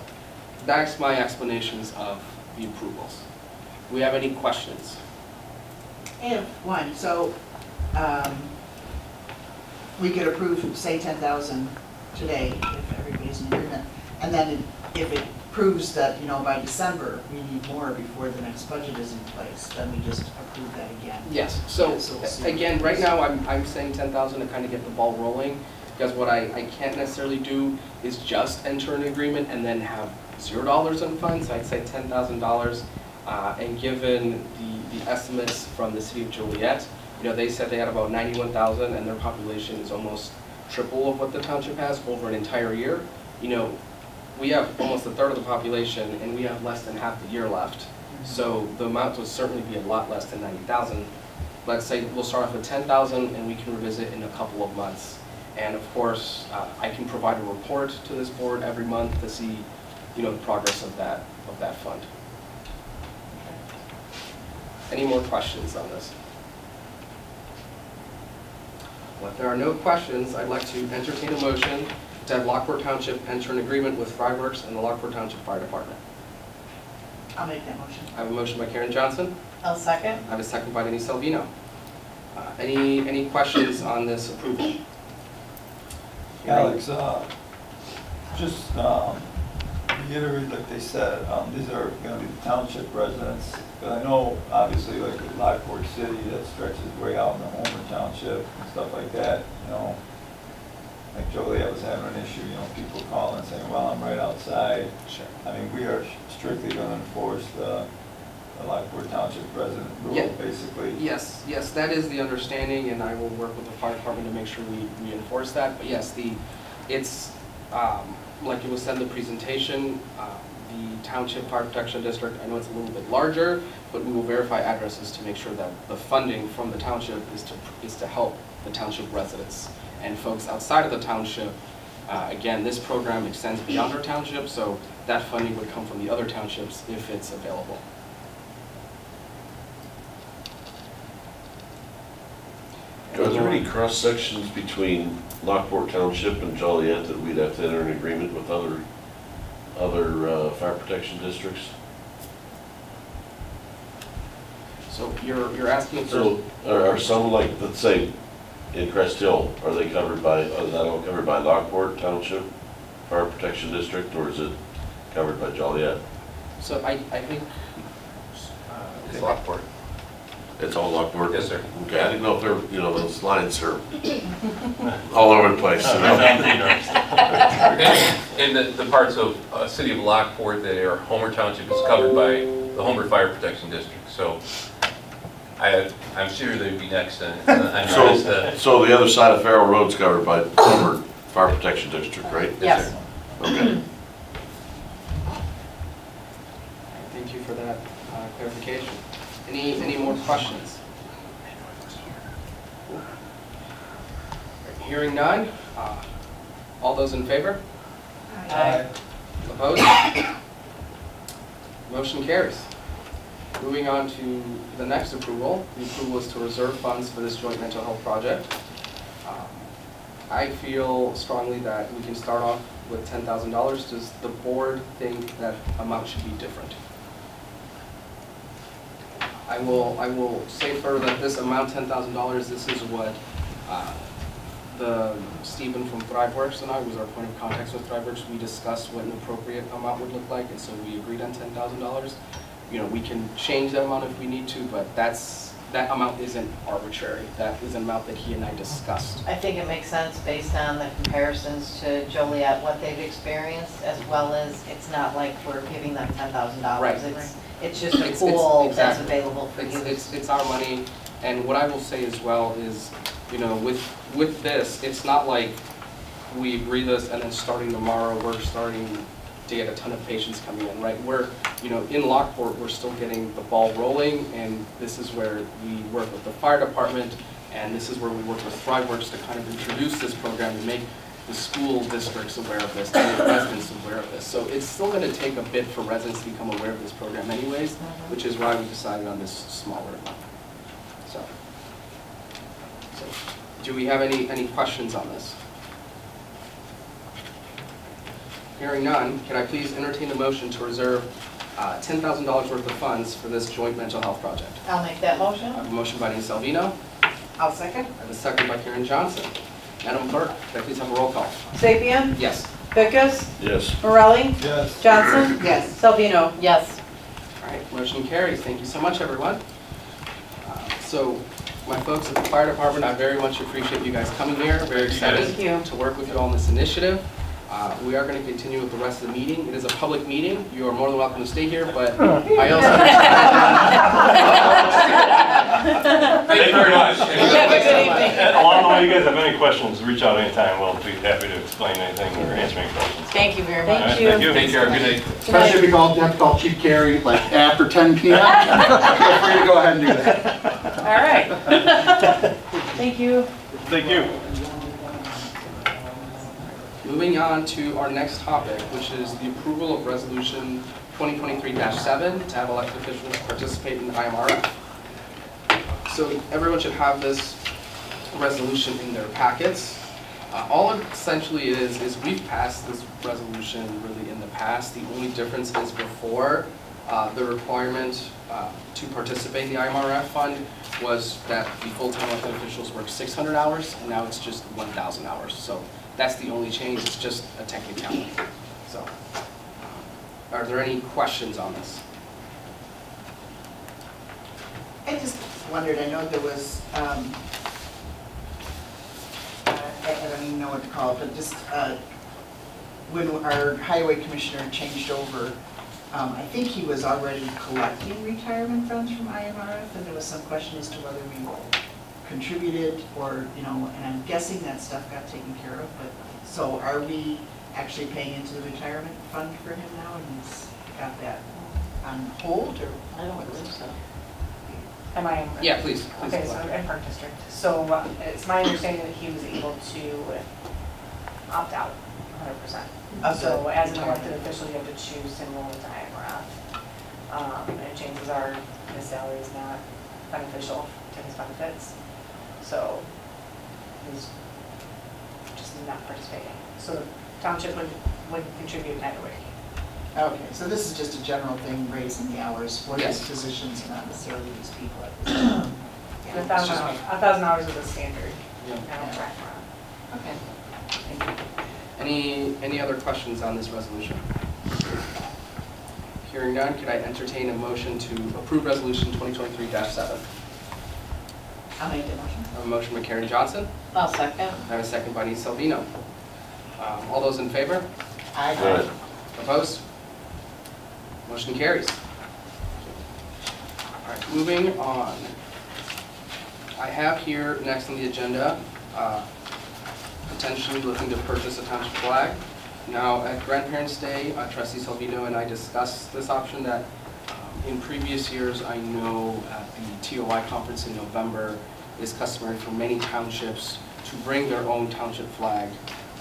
that's my explanations of the approvals. Do we have any questions?
I have one, so, um, we could approve, say, ten thousand today, if everybody's in agreement. And then if it proves that, you know, by December, we need more before the next budget is in place, then we just approve that again.
Yes, so,
Yeah, so we'll see.
again, right now, I'm, I'm saying ten thousand to kind of get the ball rolling, because what I, I can't necessarily do is just enter an agreement and then have zero dollars in funds, I'd say ten thousand dollars. Uh, and given the, the estimates from the city of Joliet, you know, they said they had about ninety-one thousand, and their population is almost triple of what the township has over an entire year. You know, we have almost a third of the population, and we have less than half the year left. So the amount will certainly be a lot less than ninety thousand. Let's say we'll start off with ten thousand and we can revisit in a couple of months. And of course, uh, I can provide a report to this board every month to see, you know, the progress of that, of that fund. Any more questions on this? Well, if there are no questions, I'd like to entertain a motion to have Lockport Township enter an agreement with ThriveWorks and the Lockport Township Fire Department.
I'll make that motion.
I have a motion by Karen Johnson.
I'll second.
I have a second by Denise Salvino. Uh, Any, any questions on this approval?
Alex, uh, just, um, reiterate like they said, um, these are gonna be the township residents. But I know, obviously, like with Lockport City, that stretches way out in the Homer Township and stuff like that, you know. Like Joliet was having an issue, you know, people calling and saying, well, I'm right outside.
Sure.
I mean, we are strictly gonna enforce the, the Lockport Township resident
Yeah.
rule, basically.
Yes, yes, that is the understanding, and I will work with the fire department to make sure we, we enforce that. But yes, the, it's, um, like it was said in the presentation, uh, the Township Fire Protection District, I know it's a little bit larger, but we will verify addresses to make sure that the funding from the township is to, is to help the township residents. And folks outside of the township, uh, again, this program extends beyond our township, so that funding would come from the other townships if it's available.
Are there any cross sections between Lockport Township and Joliet that we'd have to enter an agreement with other, other uh, fire protection districts?
So you're, you're asking for,
So are, are some like, let's say, in Crest Hill, are they covered by, are that all covered by Lockport Township Fire Protection District, or is it covered by Joliet?
so I, I think. uh,
It's Lockport.
It's all Lockport?
Yes, sir.
Okay, I didn't know if there, you know, those lines are all over the place, you know?
In the, the parts of, uh, city of Lockport that are Homer Township is covered by the Homer Fire Protection District, so I, I'm sure they'd be next on, on your list.
So, so the other side of Farrell Road's covered by Homer Fire Protection District, right?
Yes.
Okay.
Thank you for that uh, clarification. Any, any more questions? Hearing none, uh, all those in favor?
Aye.
Opposed? Motion carries. Moving on to the next approval, the approval is to reserve funds for this joint mental health project. Um, I feel strongly that we can start off with ten thousand dollars. Does the board think that amount should be different? I will, I will say further that this amount, ten thousand dollars, this is what, uh, the, Stephen from ThriveWorks and I was our point of contact with ThriveWorks. We discussed what an appropriate amount would look like, and so we agreed on ten thousand dollars. You know, we can change that amount if we need to, but that's, that amount isn't arbitrary. That is an amount that he and I discussed.
I think it makes sense based on the comparisons to Joliet, what they've experienced, as well as it's not like we're giving them ten thousand
Right.
dollars. It's, it's just a
It's- it's-
pool that's
exactly.
available for
It's,
use.
it's, it's our money, and what I will say as well is, you know, with, with this, it's not like we agree this and then starting tomorrow, we're starting to get a ton of patients coming in, right? We're, you know, in Lockport, we're still getting the ball rolling, and this is where we work with the fire department, and this is where we work with ThriveWorks to kind of introduce this program and make the school districts aware of this, to make residents aware of this. So it's still gonna take a bit for residents to become aware of this program anyways, mm-hmm. which is why we decided on this smaller amount. So, so, do we have any, any questions on this? Hearing none, can I please entertain the motion to reserve uh, $10,000 worth of funds for this joint mental health project?
I'll make that motion.
I have a motion by Denise Salvino,
I'll second.
I have a second by Karen Johnson. Madam Clerk, can I please have a roll call?
Sapia,
Yes.
Vickus,
Yes.
Morelli,
Yes.
Johnson,
Yes.
Salvino.
Yes.
All right, motion carries. Thank you so much, everyone. Uh, So, my folks at the fire department, I very much appreciate you guys coming here. Very excited
Thank you.
to work with you all on this initiative. Uh, We are going to continue with the rest of the meeting. It is a public meeting. You are more than welcome to stay here, but I also...
Thank you very much.
Have a good evening.
Along the way, you guys have any questions, reach out anytime. We'll be happy to explain anything or answer any questions.
Thank you very
All
much.
right,
Thank you.
Take care, good night.
Especially if you call, have to call Chief Carey like after 10 PM. Feel free to go ahead and do that.
All right. Thank you.
Thank you.
Moving on to our next topic, which is the approval of Resolution 2023-7 to have elected officials participate in the IMRF. So everyone should have this resolution in their packets. Uh, All it essentially is, is we've passed this resolution really in the past. The only difference is before, uh, the requirement uh, to participate in the IMRF fund was that the full-time elected officials work 600 hours, and now it's just 1,000 hours. So that's the only change, it's just a technicality. So, are there any questions on this?
I just wondered, I know there was, um, I I don't even know what to call it, but just, uh, when our highway commissioner changed over, um, I think he was already collecting retirement funds from IMRF, and there was some question as to whether we contributed or, you know, and I'm guessing that stuff got taken care of, but, so are we actually paying into the retirement fund for him now, and he's got that on hold, or?
I don't believe so.
Am I?
Yeah, please, please.
Okay, so
go ahead.
in Park District. So uh, it's my understanding that he was able to opt out hundred percent.
Of
So as an
retirement.
elected official, you have to choose to enroll into IMRF. Um, and chances are his salary is not beneficial to his benefits. So he's just not participating. So the township would, would contribute either way.
Okay, so this is just a general thing, raising the hours for these
Yes.
positions, not necessarily these people at this time.
And a thousand hours, a thousand hours is a standard.
Yeah.
I don't track around.
Okay.
Thank you. Any, any other questions on this resolution? Hearing none, could I entertain a motion to approve resolution 2023-7?
I'll make the motion.
I have a motion by Karen Johnson,
I'll second.
I have a second by Denise Salvino. Um, All those in favor?
Aye.
Opposed? Motion carries. All right, moving on. I have here next on the agenda, uh, potentially looking to purchase a township flag. Now, at Grandparents' Day, uh, trustee Salvino and I discussed this option that in previous years, I know at the TOI conference in November, it's customary for many townships to bring their own township flag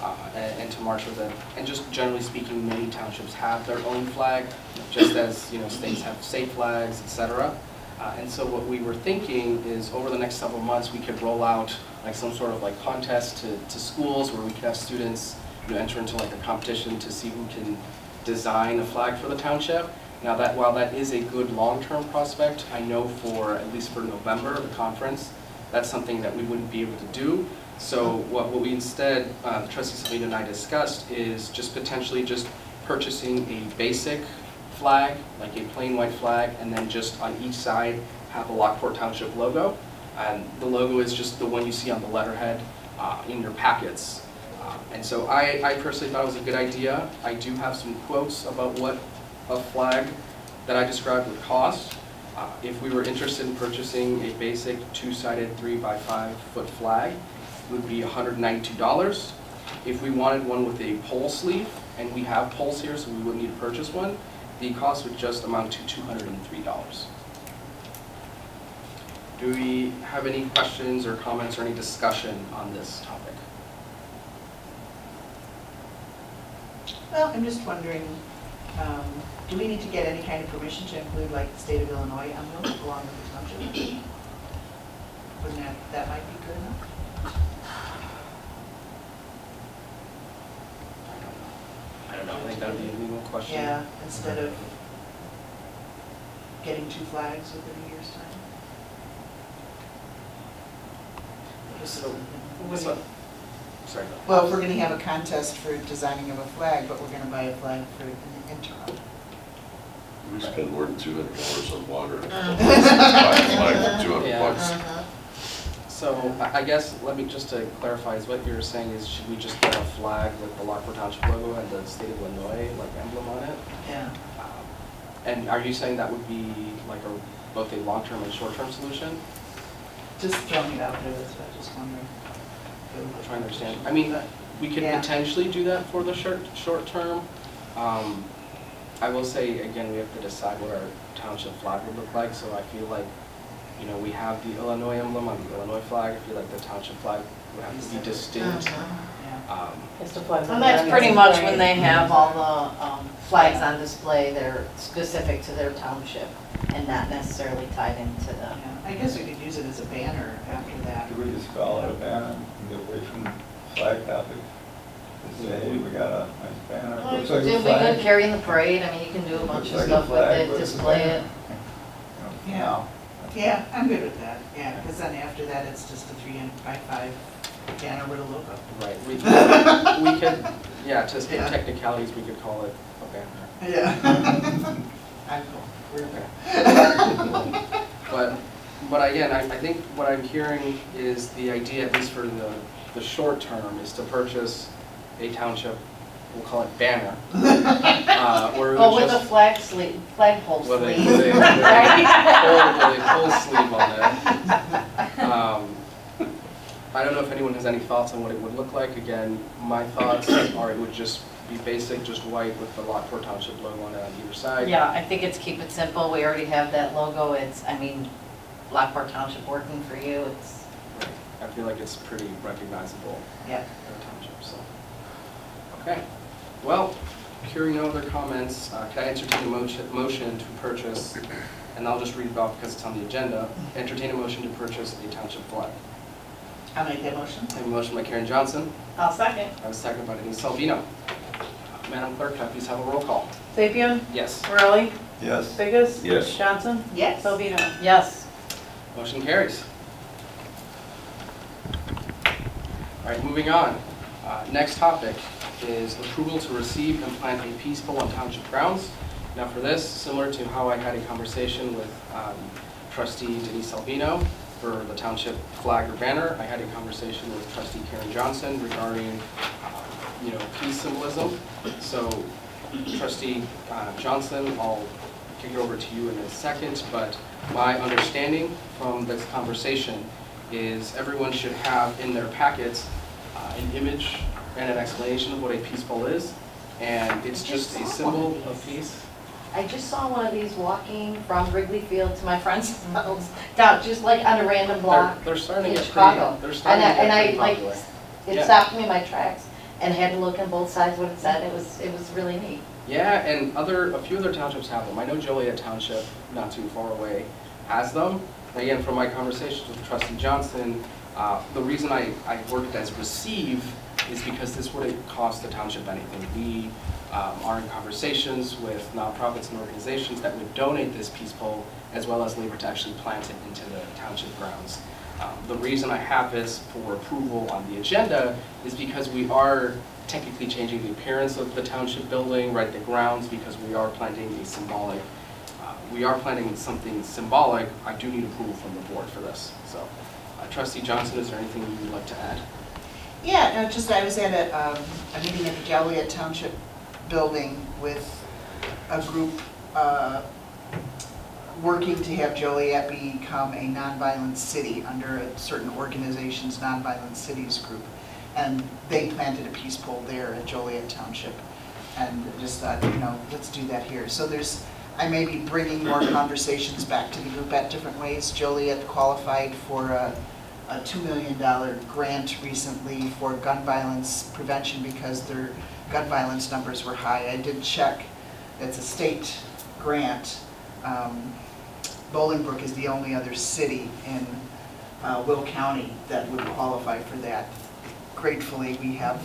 uh, and and to march with it. And just generally speaking, many townships have their own flag, just as, you know, states have state flags, et cetera. Uh, And so what we were thinking is over the next several months, we could roll out like some sort of like contest to, to schools where we could have students, you know, enter into like a competition to see who can design a flag for the township. Now that, while that is a good long-term prospect, I know for, at least for November, the conference, that's something that we wouldn't be able to do. So what, what we instead, uh, trustee Salvino and I discussed is just potentially just purchasing a basic flag, like a plain white flag, and then just on each side have a Lockport Township logo. And the logo is just the one you see on the letterhead uh, in your packets. Uh, And so I, I personally thought it was a good idea. I do have some quotes about what a flag that I described would cost. Uh, If we were interested in purchasing a basic two-sided three by five foot flag, it would be $192. If we wanted one with a pole sleeve, and we have poles here, so we wouldn't need to purchase one, the cost would just amount to $203. Do we have any questions or comments or any discussion on this topic?
Well, I'm just wondering, um, do we need to get any kind of permission to include like the state of Illinois emblem along with the township? Wouldn't that, that might be good enough?
I don't know, I think that would be a legal question.
Yeah, instead of getting two flags within a year's time? Just so-
So- Sorry.
Well, if we're gonna have a contest for designing of a flag, but we're gonna buy a flag for an interim.
We spend more than two hundred dollars on water. Buy a flag for two hundred
Yeah.
bucks.
Uh-huh.
So I I guess, let me, just to clarify, is what you're saying is should we just get a flag with the Lockport Township logo and the state of Illinois like emblem on it?
Yeah.
Um, And are you saying that would be like a, both a long-term and short-term solution?
Just throwing it out there, that's what I just wondering.
I'm trying to understand. I mean, we could
Yeah.
potentially do that for the short, short term. Um, I will say, again, we have to decide what our township flag would look like, so I feel like, you know, we have the Illinois emblem on the Illinois flag. I feel like the township flag would have to be distinct. Um,
It's the flag.
And that's pretty much when they have all the um, flags on display, they're specific to their township and not necessarily tied into the,
Yeah, I guess we could use it as a banner after that.
Could we just call it a banner and get away from flag topic? Just say, hey, we got a nice banner.
Well,
Looks like a
it'd be
flag.
good carrying the parade, I mean, you can do a bunch
Looks
of
like a
stuff with
flag,
it,
but it's a
display it.
banner. You know,
Yeah. Yeah, I'm good with that, yeah, because then after that, it's just a three and by five banner with a logo.
Right, we, we could, yeah, to
Yeah.
technicalities, we could call it a banner.
Yeah. I'm cool. We're
Okay.
okay.
But, but again, I, I think what I'm hearing is the idea, at least for the, the short term, is to purchase a township, we'll call it banner. uh, Where
Oh,
would
with a flag sleeve, flagpole
with a,
sleeve.
with a, with a full, with a full sleeve on it. Um, I don't know if anyone has any thoughts on what it would look like. Again, my thoughts are it would just be basic, just white with the Lockport Township logo on it on either side.
Yeah, I think it's keep it simple, we already have that logo, it's, I mean, Lockport Township working for you, it's,
Right. I feel like it's pretty recognizable
yeah.
township, so. Okay, well, hearing no other comments, uh, can I entertain a motion, motion to purchase, and I'll just read it off because it's on the agenda, entertain a motion to purchase a township flag.
I'll make that motion.
I have a motion by Karen Johnson,
I'll second.
I have a second by Denise Salvino. Madam Clerk, can I please have a roll call?
Sapien,
Yes,
Morelli,
Yes.
Vickus.
Yes.
Johnson,
Yes.
Salvino.
Yes.
Motion carries. All right, moving on. Uh, Next topic is approval to receive and plant a peace pole on township grounds. Now for this, similar to how I had a conversation with um, trustee Denise Salvino for the township flag or banner, I had a conversation with trustee Karen Johnson regarding, uh, you know, peace symbolism. So trustee uh, Johnson, I'll kick it over to you in a second, but my understanding from this conversation is everyone should have in their packets uh, an image and an explanation of what a peace pole is. And it's just a symbol of peace.
I just saw one of these walking from Wrigley Field to my friend's house, down, just like on a random
They're,
block.
they're starting
in
to get
Chicago.
pretty, they're starting
And I, and I like, it
Yeah.
stopped me in my tracks and had to look on both sides what it said, it was, it was really neat.
Yeah, and other, a few other townships have them. I know Joliet Township, not too far away, has them. Again, from my conversations with trustee Johnson, uh, the reason I, I worked as receive is because this wouldn't cost the township anything. We um, are in conversations with nonprofits and organizations that would donate this peace pole as well as labor to actually plant it into the township grounds. Um, The reason I have this for approval on the agenda is because we are technically changing the appearance of the township building, right, the grounds, because we are planting a symbolic, uh, we are planting something symbolic. I do need approval from the board for this, so. uh, Trustee Johnson, is there anything you would like to add?
Yeah, no, just, I was at a, um, a meeting at the Joliet Township Building with a group, uh, working to have Joliet become a nonviolent city under a certain organization's nonviolent cities group. And they planted a peace pole there at Joliet Township. And just thought, you know, let's do that here. So there's, I may be bringing more conversations back to the group at different ways. Joliet qualified for a, a $2 million grant recently for gun violence prevention because their gun violence numbers were high. I did check, it's a state grant. Um, Bolingbrook is the only other city in uh, Will County that would qualify for that. Gratefully, we have,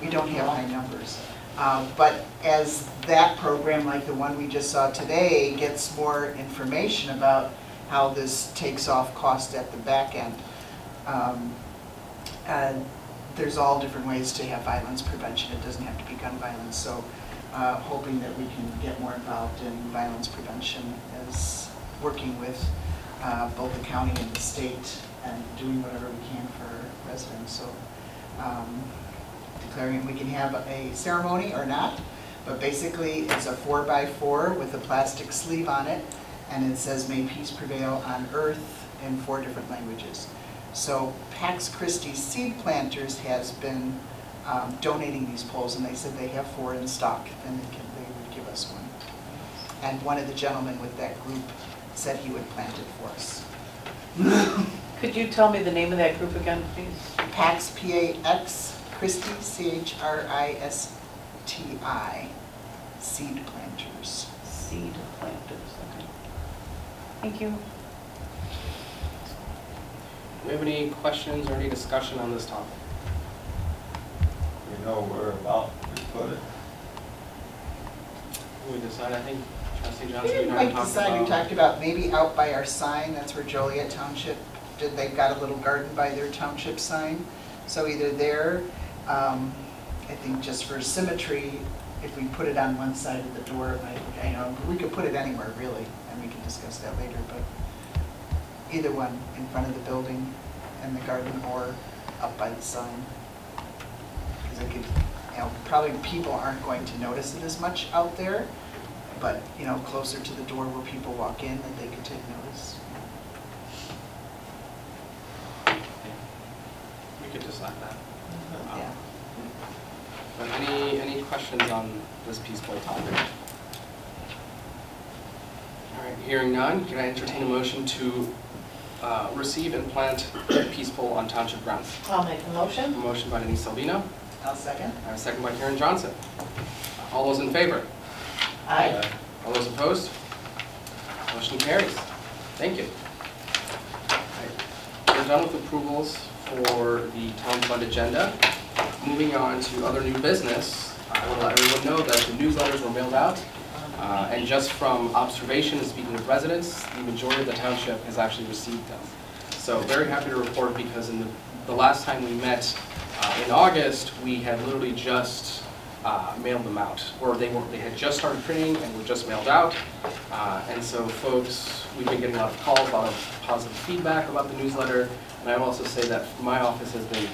we don't have high numbers. Uh, But as that program, like the one we just saw today, gets more information about how this takes off cost at the back end, um, uh, there's all different ways to have violence prevention. It doesn't have to be gun violence. So uh, hoping that we can get more involved in violence prevention as working with uh, both the county and the state and doing whatever we can for residents. So um, declaring we can have a ceremony or not, but basically it's a four by four with a plastic sleeve on it, and it says "May peace prevail on earth" in four different languages. So Pax Christi Seed Planters has been um, donating these poles, and they said they have four in stock, and they can, they would give us one. And one of the gentlemen with that group said he would plant it for us.
Could you tell me the name of that group again, please?
Pax, P-A-X, Christi, C-H-R-I-S-T-I, Seed Planters.
Seed planters, okay. Thank you.
Do we have any questions or any discussion on this topic?
We know where we're about we put it.
We decide, I think, trustee
We
Johnson, you
didn't
and I
quite
talked
decide, we
about.
talked about maybe out by our sign, that's where Joliet Township, they've got a little garden by their township sign. So either there, um, I think just for symmetry, if we put it on one side of the door, might, I know, we could put it anywhere really, and we can discuss that later, but either one, in front of the building and the garden or up by the sign. Because it could, you know, probably people aren't going to notice it as much out there, but, you know, closer to the door where people walk in, that they could take notice.
We could decide that.
Yeah.
But any, any questions on this Peace Pole topic? All right, hearing none, can I entertain a motion to uh, receive and plant a peace pole on township grounds?
I'll make the
A
motion.
motion by Denise Salvino,
I'll second.
and a second by Karen Johnson. All those in favor?
Aye.
All those opposed? Motion carries. Thank you. All right, We're done with approvals for the town fund agenda. Moving on to other new business, I will let everyone know that the newsletters were mailed out. Uh, And just from observation and speaking with residents, the majority of the township has actually received them. So very happy to report because in the, the last time we met uh, in August, we had literally just uh, mailed them out. Or they were, they had just started printing and were just mailed out. Uh, And so folks, we've been getting a lot of calls, a lot of positive feedback about the newsletter. And I also say that my office has been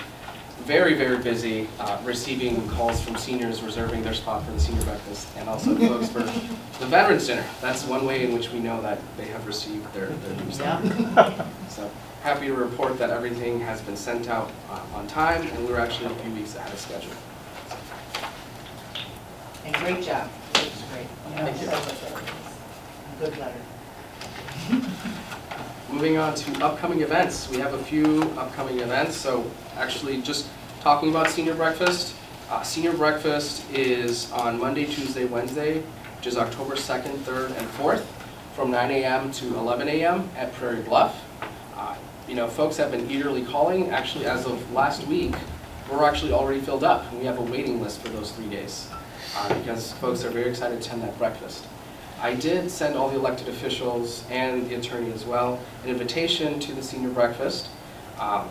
very, very busy uh, receiving calls from seniors reserving their spot for the senior breakfast and also folks for the Veterans Dinner. That's one way in which we know that they have received their, their newsletter. So happy to report that everything has been sent out uh, on time and we're actually a few weeks ahead of schedule.
And great job. It was great.
Thank you.
Good letter.
Moving on to upcoming events, we have a few upcoming events, so actually just talking about senior breakfast. Uh, Senior breakfast is on Monday, Tuesday, Wednesday, which is October 2nd, 3rd, and 4th, from 9 a.m. to 11 a.m. at Prairie Bluff. Uh, You know, folks have been eagerly calling, actually as of last week, we're actually already filled up, and we have a waiting list for those three days, uh, because folks are very excited to attend that breakfast. I did send all the elected officials and the attorney as well an invitation to the senior breakfast. Um,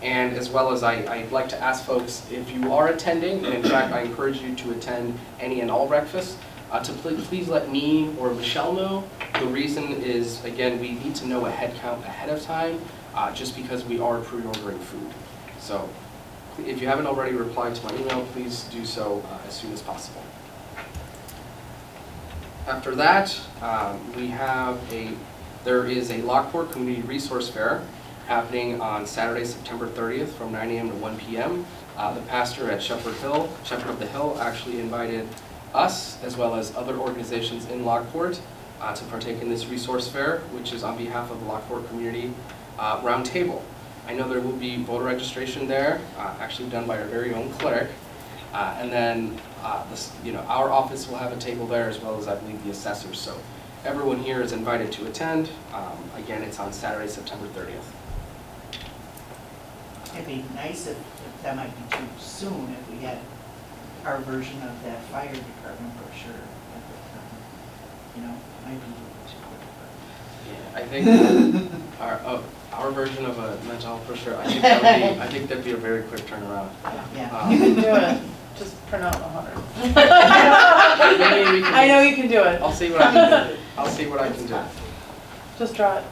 And as well as I, I'd like to ask folks, if you are attending, and in fact, I encourage you to attend any and all breakfasts, uh, to please, please let me or Michelle know. The reason is, again, we need to know a head count ahead of time, uh, just because we are pre-ordering food. So if you haven't already replied to my email, please do so uh, as soon as possible. After that, um, we have a, there is a Lockport Community Resource Fair happening on Saturday, September 30th from 9 a.m. to 1 p.m. Uh, The pastor at Shepherd Hill, Shepherd of the Hill, actually invited us, as well as other organizations in Lockport, uh, to partake in this resource fair, which is on behalf of the Lockport Community uh, Roundtable. I know there will be voter registration there, uh, actually done by our very own clerk. Uh, And then, uh, this, you know, our office will have a table there as well as, I believe, the assessors. So everyone here is invited to attend. Um, Again, it's on Saturday, September 30th.
It'd be nice if, if that might be too soon, if we had our version of that fire department brochure at the time. You know, might be too quick,
Yeah, I think our, oh, our version of a mental health brochure, I think that would be, I think that'd be a very quick turnaround.
but, yeah.
Um,
You can do it, just print out a hundred.
Maybe we can-
I know you can do it,
I'll see what I can do. I'll see what I can do.
just draw it.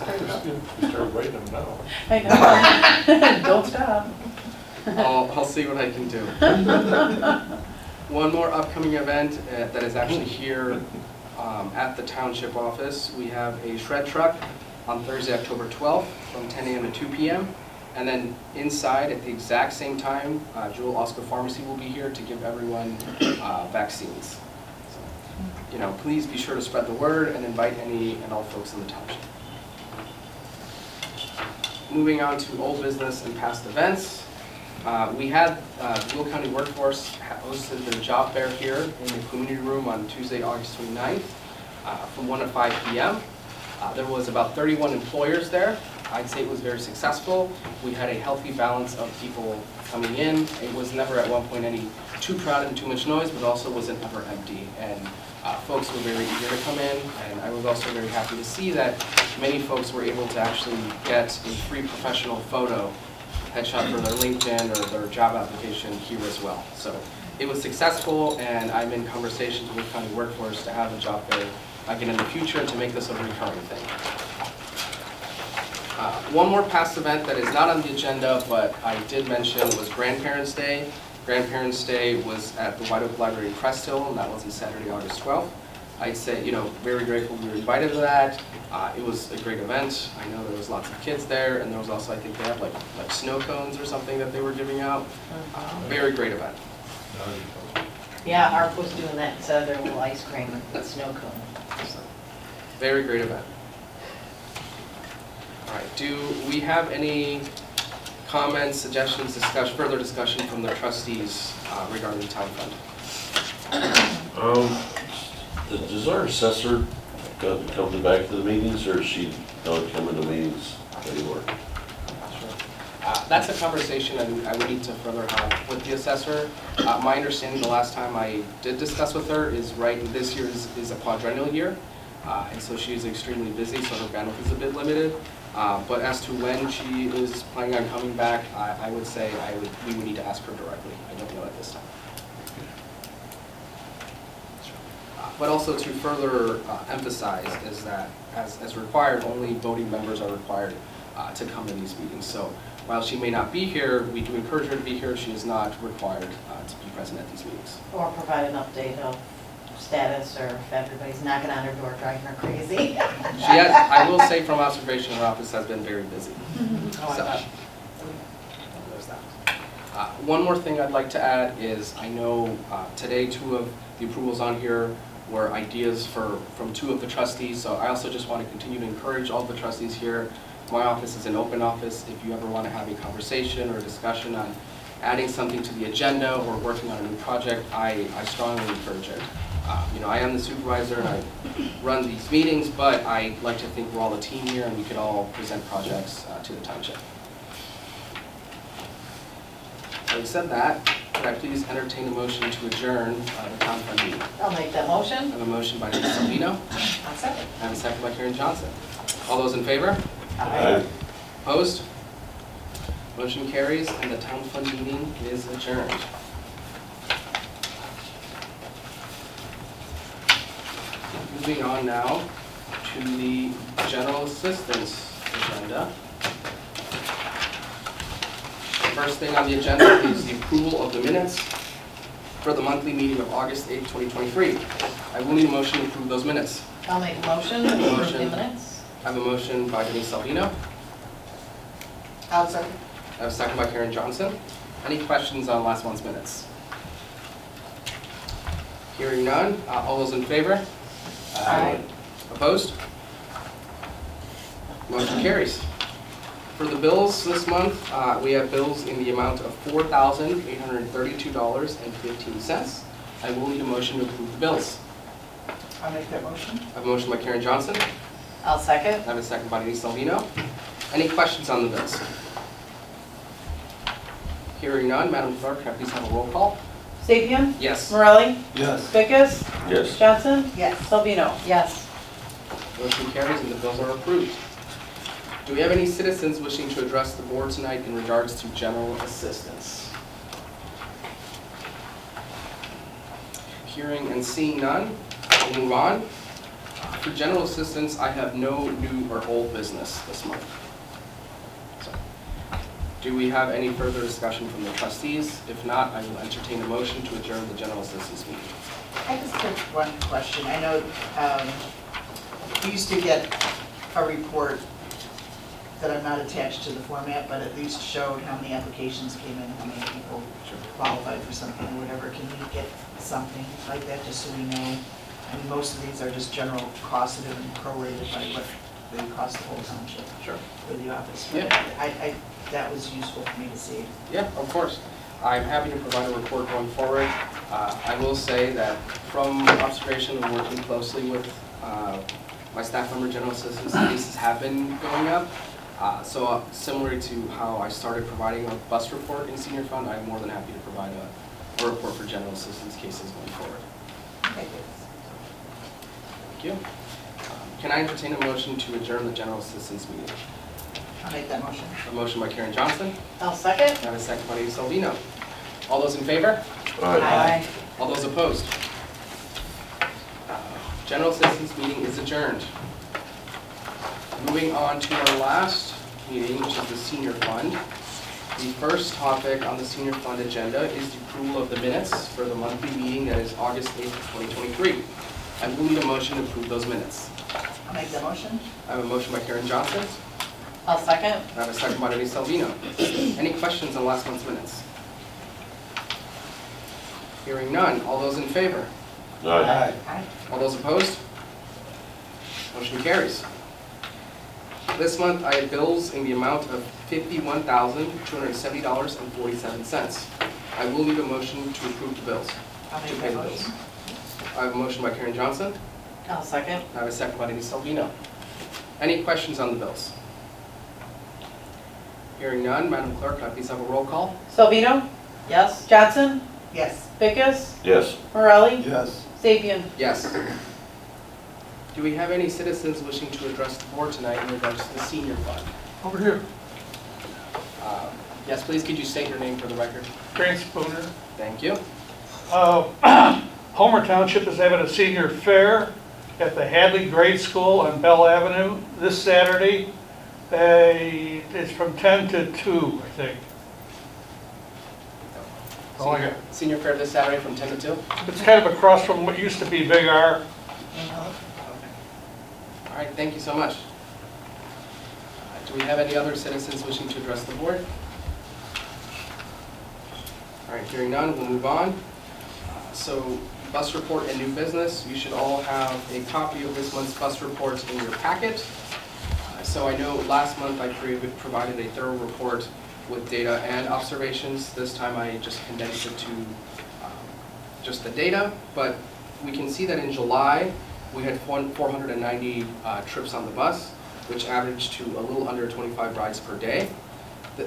Straight up.
Start writing them down.
I know. Don't stop.
I'll, I'll see what I can do. One more upcoming event uh, that is actually here um, at the township office. We have a shred truck on Thursday, October 12th, from 10 a.m. to 2 p.m. And then inside, at the exact same time, uh, Jewel Osco Pharmacy will be here to give everyone uh, vaccines. So, You know, please be sure to spread the word and invite any and all folks in the township. Moving on to old business and past events. Uh, We had uh, the Will County Workforce hosted their job fair here in the community room on Tuesday, August 29th, uh, from 1 to 5 p.m. Uh, There was about 31 employers there. I'd say it was very successful. We had a healthy balance of people coming in. It was never at one point any too crowded and too much noise, but also wasn't ever empty. And uh, folks were very eager to come in, and I was also very happy to see that many folks were able to actually get a free professional photo headshot for their LinkedIn or their job application here as well. So it was successful, and I'm in conversations with county workforce to have a job fair again in the future to make this a recurring thing. Uh, One more past event that is not on the agenda, but I did mention was Grandparents' Day. Grandparents' Day was at the White Oak Library in Crest Hill, and that was on Saturday, August 12th. I'd say, you know, very grateful we were invited to that. Uh, It was a great event. I know there was lots of kids there, and there was also, I think they had like, like snow cones or something that they were giving out. Uh, Very great event.
Yeah, ARP was doing that their little ice cream and snow cone.
So, Very great event. All right, do we have any comments, suggestions, discussion, further discussion from the trustees uh, regarding the town fund?
Um, does our assessor come back to the meetings, or is she not coming to meetings anymore?
Uh, That's a conversation I I would need to further have with the assessor. Uh, My understanding, the last time I did discuss with her is right, this year is is a quadrennial year, uh, and so she is extremely busy, so her bandwidth is a bit limited. Uh, But as to when she is planning on coming back, I I would say I would, we would need to ask her directly. I don't know at this time. Uh, But also to further uh, emphasize is that, as, as required, only voting members are required uh, to come to these meetings. So while she may not be here, we do encourage her to be here. She is not required to be present at these meetings.
Or provide an update of status or if everybody's knocking on her door driving her crazy.
She has, I will say from observation, her office has been very busy.
Oh, I
So,
bet.
there's that. Uh, One more thing I'd like to add is, I know uh, today, two of the approvals on here were ideas for, from two of the trustees, so I also just want to continue to encourage all the trustees here. My office is an open office, if you ever want to have a conversation or a discussion on adding something to the agenda or working on a new project, I, I strongly encourage it. Uh, You know, I am the supervisor and I run these meetings, but I like to think we're all a team here and we could all present projects uh, to the township. Having said that, could I please entertain a motion to adjourn uh, the town fund meeting?
I'll make that motion.
I
motion.
have a motion by Denise Salvino,
I'll second.
I have a second by Karen Johnson. All those in favor?
Aye.
Opposed? Motion carries and the town fund meeting is adjourned. Moving on now to the general assistance agenda. The First thing on the agenda is the approval of the minutes for the monthly meeting of August 8, 2023. I will need a motion to approve those minutes.
I'll make a motion to approve the
Motion.
minutes.
I have a motion by Denise Salvino.
I'll second.
I have a second by Karen Johnson. Any questions on last month's minutes? Hearing none, uh, all those in favor?
Aye.
Opposed? Motion carries. For the bills this month, uh, we have bills in the amount of $4,832.15. I will need a motion to approve the bills.
I'll make that motion.
I have a motion by Karen Johnson.
I'll second.
I have a second by Denise Salvino. Any questions on the bills? Hearing none, Madam Clerk, can I please have a roll call?
Sapien?
Yes.
Morelli?
Yes.
Vickus?
Yes.
Johnson?
Yes.
Salvino?
Yes.
Motion carries and the bills are approved. Do we have any citizens wishing to address the board tonight in regards to general assistance? Hearing and seeing none, we'll move on. For general assistance, I have no new or old business this month. Do we have any further discussion from the trustees? If not, I will entertain a motion to adjourn the general assistance meeting.
I just have one question. I know, um, we used to get a report that I'm not attached to the format, but at least showed how many applications came in, how many people qualified for something or whatever. Can we get something like that, just so we know? I mean, most of these are just general costs that have been prorated by what they cost the whole township
Sure.
or the office.
Yeah.
I, I, that was useful for me to see.
Yeah, of course. I'm happy to provide a report going forward. Uh, I will say that from observation and working closely with uh, my staff member, general assistance, cases have been going up. Uh, So uh, similar to how I started providing a bus report in senior fund, I'm more than happy to provide a, a report for general assistance cases going forward. Thank you. Can I entertain a motion to adjourn the general assistance meeting?
I'll make that motion.
A motion by Karen Johnson,
I'll second.
and a second by Dave Salvino. All those in favor?
Aye.
All those opposed? General assistance Meeting is adjourned. Moving on to our last meeting, which is the Senior Fund. The first topic on the Senior Fund agenda is the approval of the minutes for the monthly meeting that is August 8th, 2023. I will need a motion to approve those minutes.
I'll make the motion.
I have a motion by Karen Johnson.
I'll second.
I have a second by Denise Salvino. Any questions on last month's minutes? Hearing none. All those in favor?
Aye.
All those opposed? Motion carries. This month, I have bills in the amount of $51,270.47. I will need a motion to approve the bills.
I'll
To
make
pay
that
the bills.
motion.
I have a motion by Karen Johnson.
I'll second.
I have a second by Denise Salvino. Any questions on the bills? Hearing none, Madam Clerk, can I please have a roll call?
Salvino,
Yes?
Johnson,
Yes.
Vickus,
Yes.
Morelli,
Yes.
Sapien.
Yes. Do we have any citizens wishing to address the board tonight in regards to the senior fund?
Over here,
Uh, Yes, please, could you state your name for the record?
Grant Spooner.
Thank you.
Uh, Homer Township is having a senior fair at the Hadley Grade School on Bell Avenue this Saturday. They- It's from 10 to 2, I think. Oh, I got-
Senior fair this Saturday from 10 to 2?
It's kind of across from what used to be Big R.
All right, thank you so much. Uh, Do we have any other citizens wishing to address the board? All right, hearing none, we'll move on. Uh, So bus report and new business, you should all have a copy of this month's bus report in your packet. Uh, So I know last month I provided a thorough report with data and observations. This time I just condensed it to um, just the data, but we can see that in July, we had 490 uh, trips on the bus, which averaged to a little under 25 rides per day.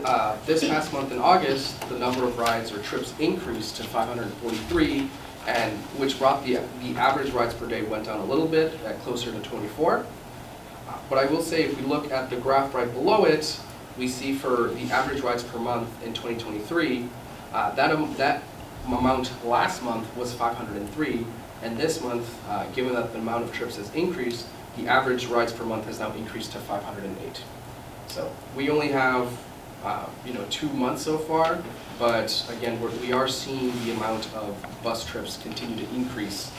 Uh, This past month in August, the number of rides or trips increased to 543, and which brought the, the average rides per day went down a little bit, at closer to 24. Uh, But I will say, if we look at the graph right below it, we see for the average rides per month in 2023, uh, that, am- that amount last month was 503, and this month, uh, given that the amount of trips has increased, the average rides per month has now increased to 508. So we only have, uh, you know, two months so far, but again, we're- we are seeing the amount of bus trips continue to increase.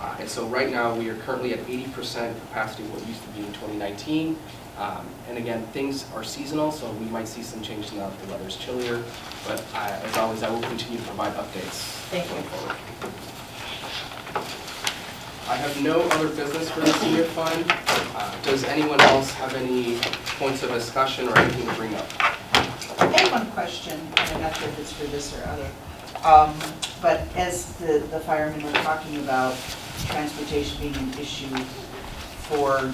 Uh, And so right now, we are currently at 80% capacity, what used to be in 2019. Um, And again, things are seasonal, so we might see some changes now that the weather's chillier, but I- as always, I will continue to provide updates.
Thank you.
forward. I have no other business for the senior fund. Uh, Does anyone else have any points of discussion or anything to bring up?
I have one question, and I'm not sure if it's for this or other. Um, But as the, the firemen were talking about transportation being an issue for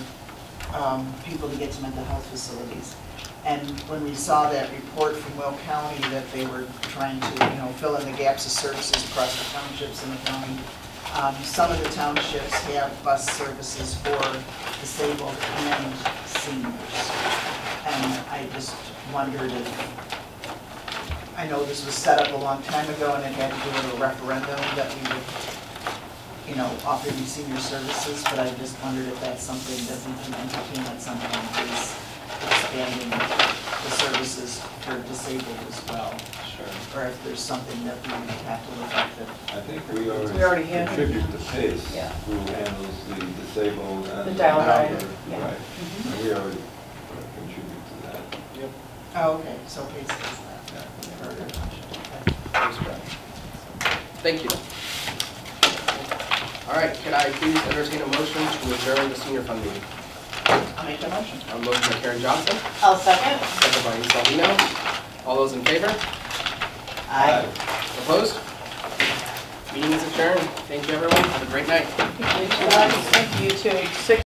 um, people to get to mental health facilities, and when we saw that report from Will County that they were trying to, you know, fill in the gaps of services across the townships in the county, um, some of the townships have bus services for disabled and seniors. And I just wondered if, I know this was set up a long time ago and it had to do with a referendum that we would, you know, offer these senior services, but I just wondered if that's something that we can entertain at some point, is expanding the services for disabled as well.
Sure.
Or if there's something that we would have to look at that
I think we already.
We already have.
Contribute to PACE,
Yeah.
who handles the disabled and.
The dial rider,
number,
yeah.
Right, mm-hmm. and we already uh, contribute to that.
Oh, okay, so PACE does that.
Yeah.
Very good. Okay.
Thank you. All right, can I please entertain a motion to adjourn the senior fund meeting?
I'll make the motion.
A motion by Karen Johnson,
I'll second.
second by Lisa Salvino. All those in favor?
Aye.
Opposed? Meeting is adjourned. Thank you, everyone. Have a great night.
Thank you too. Six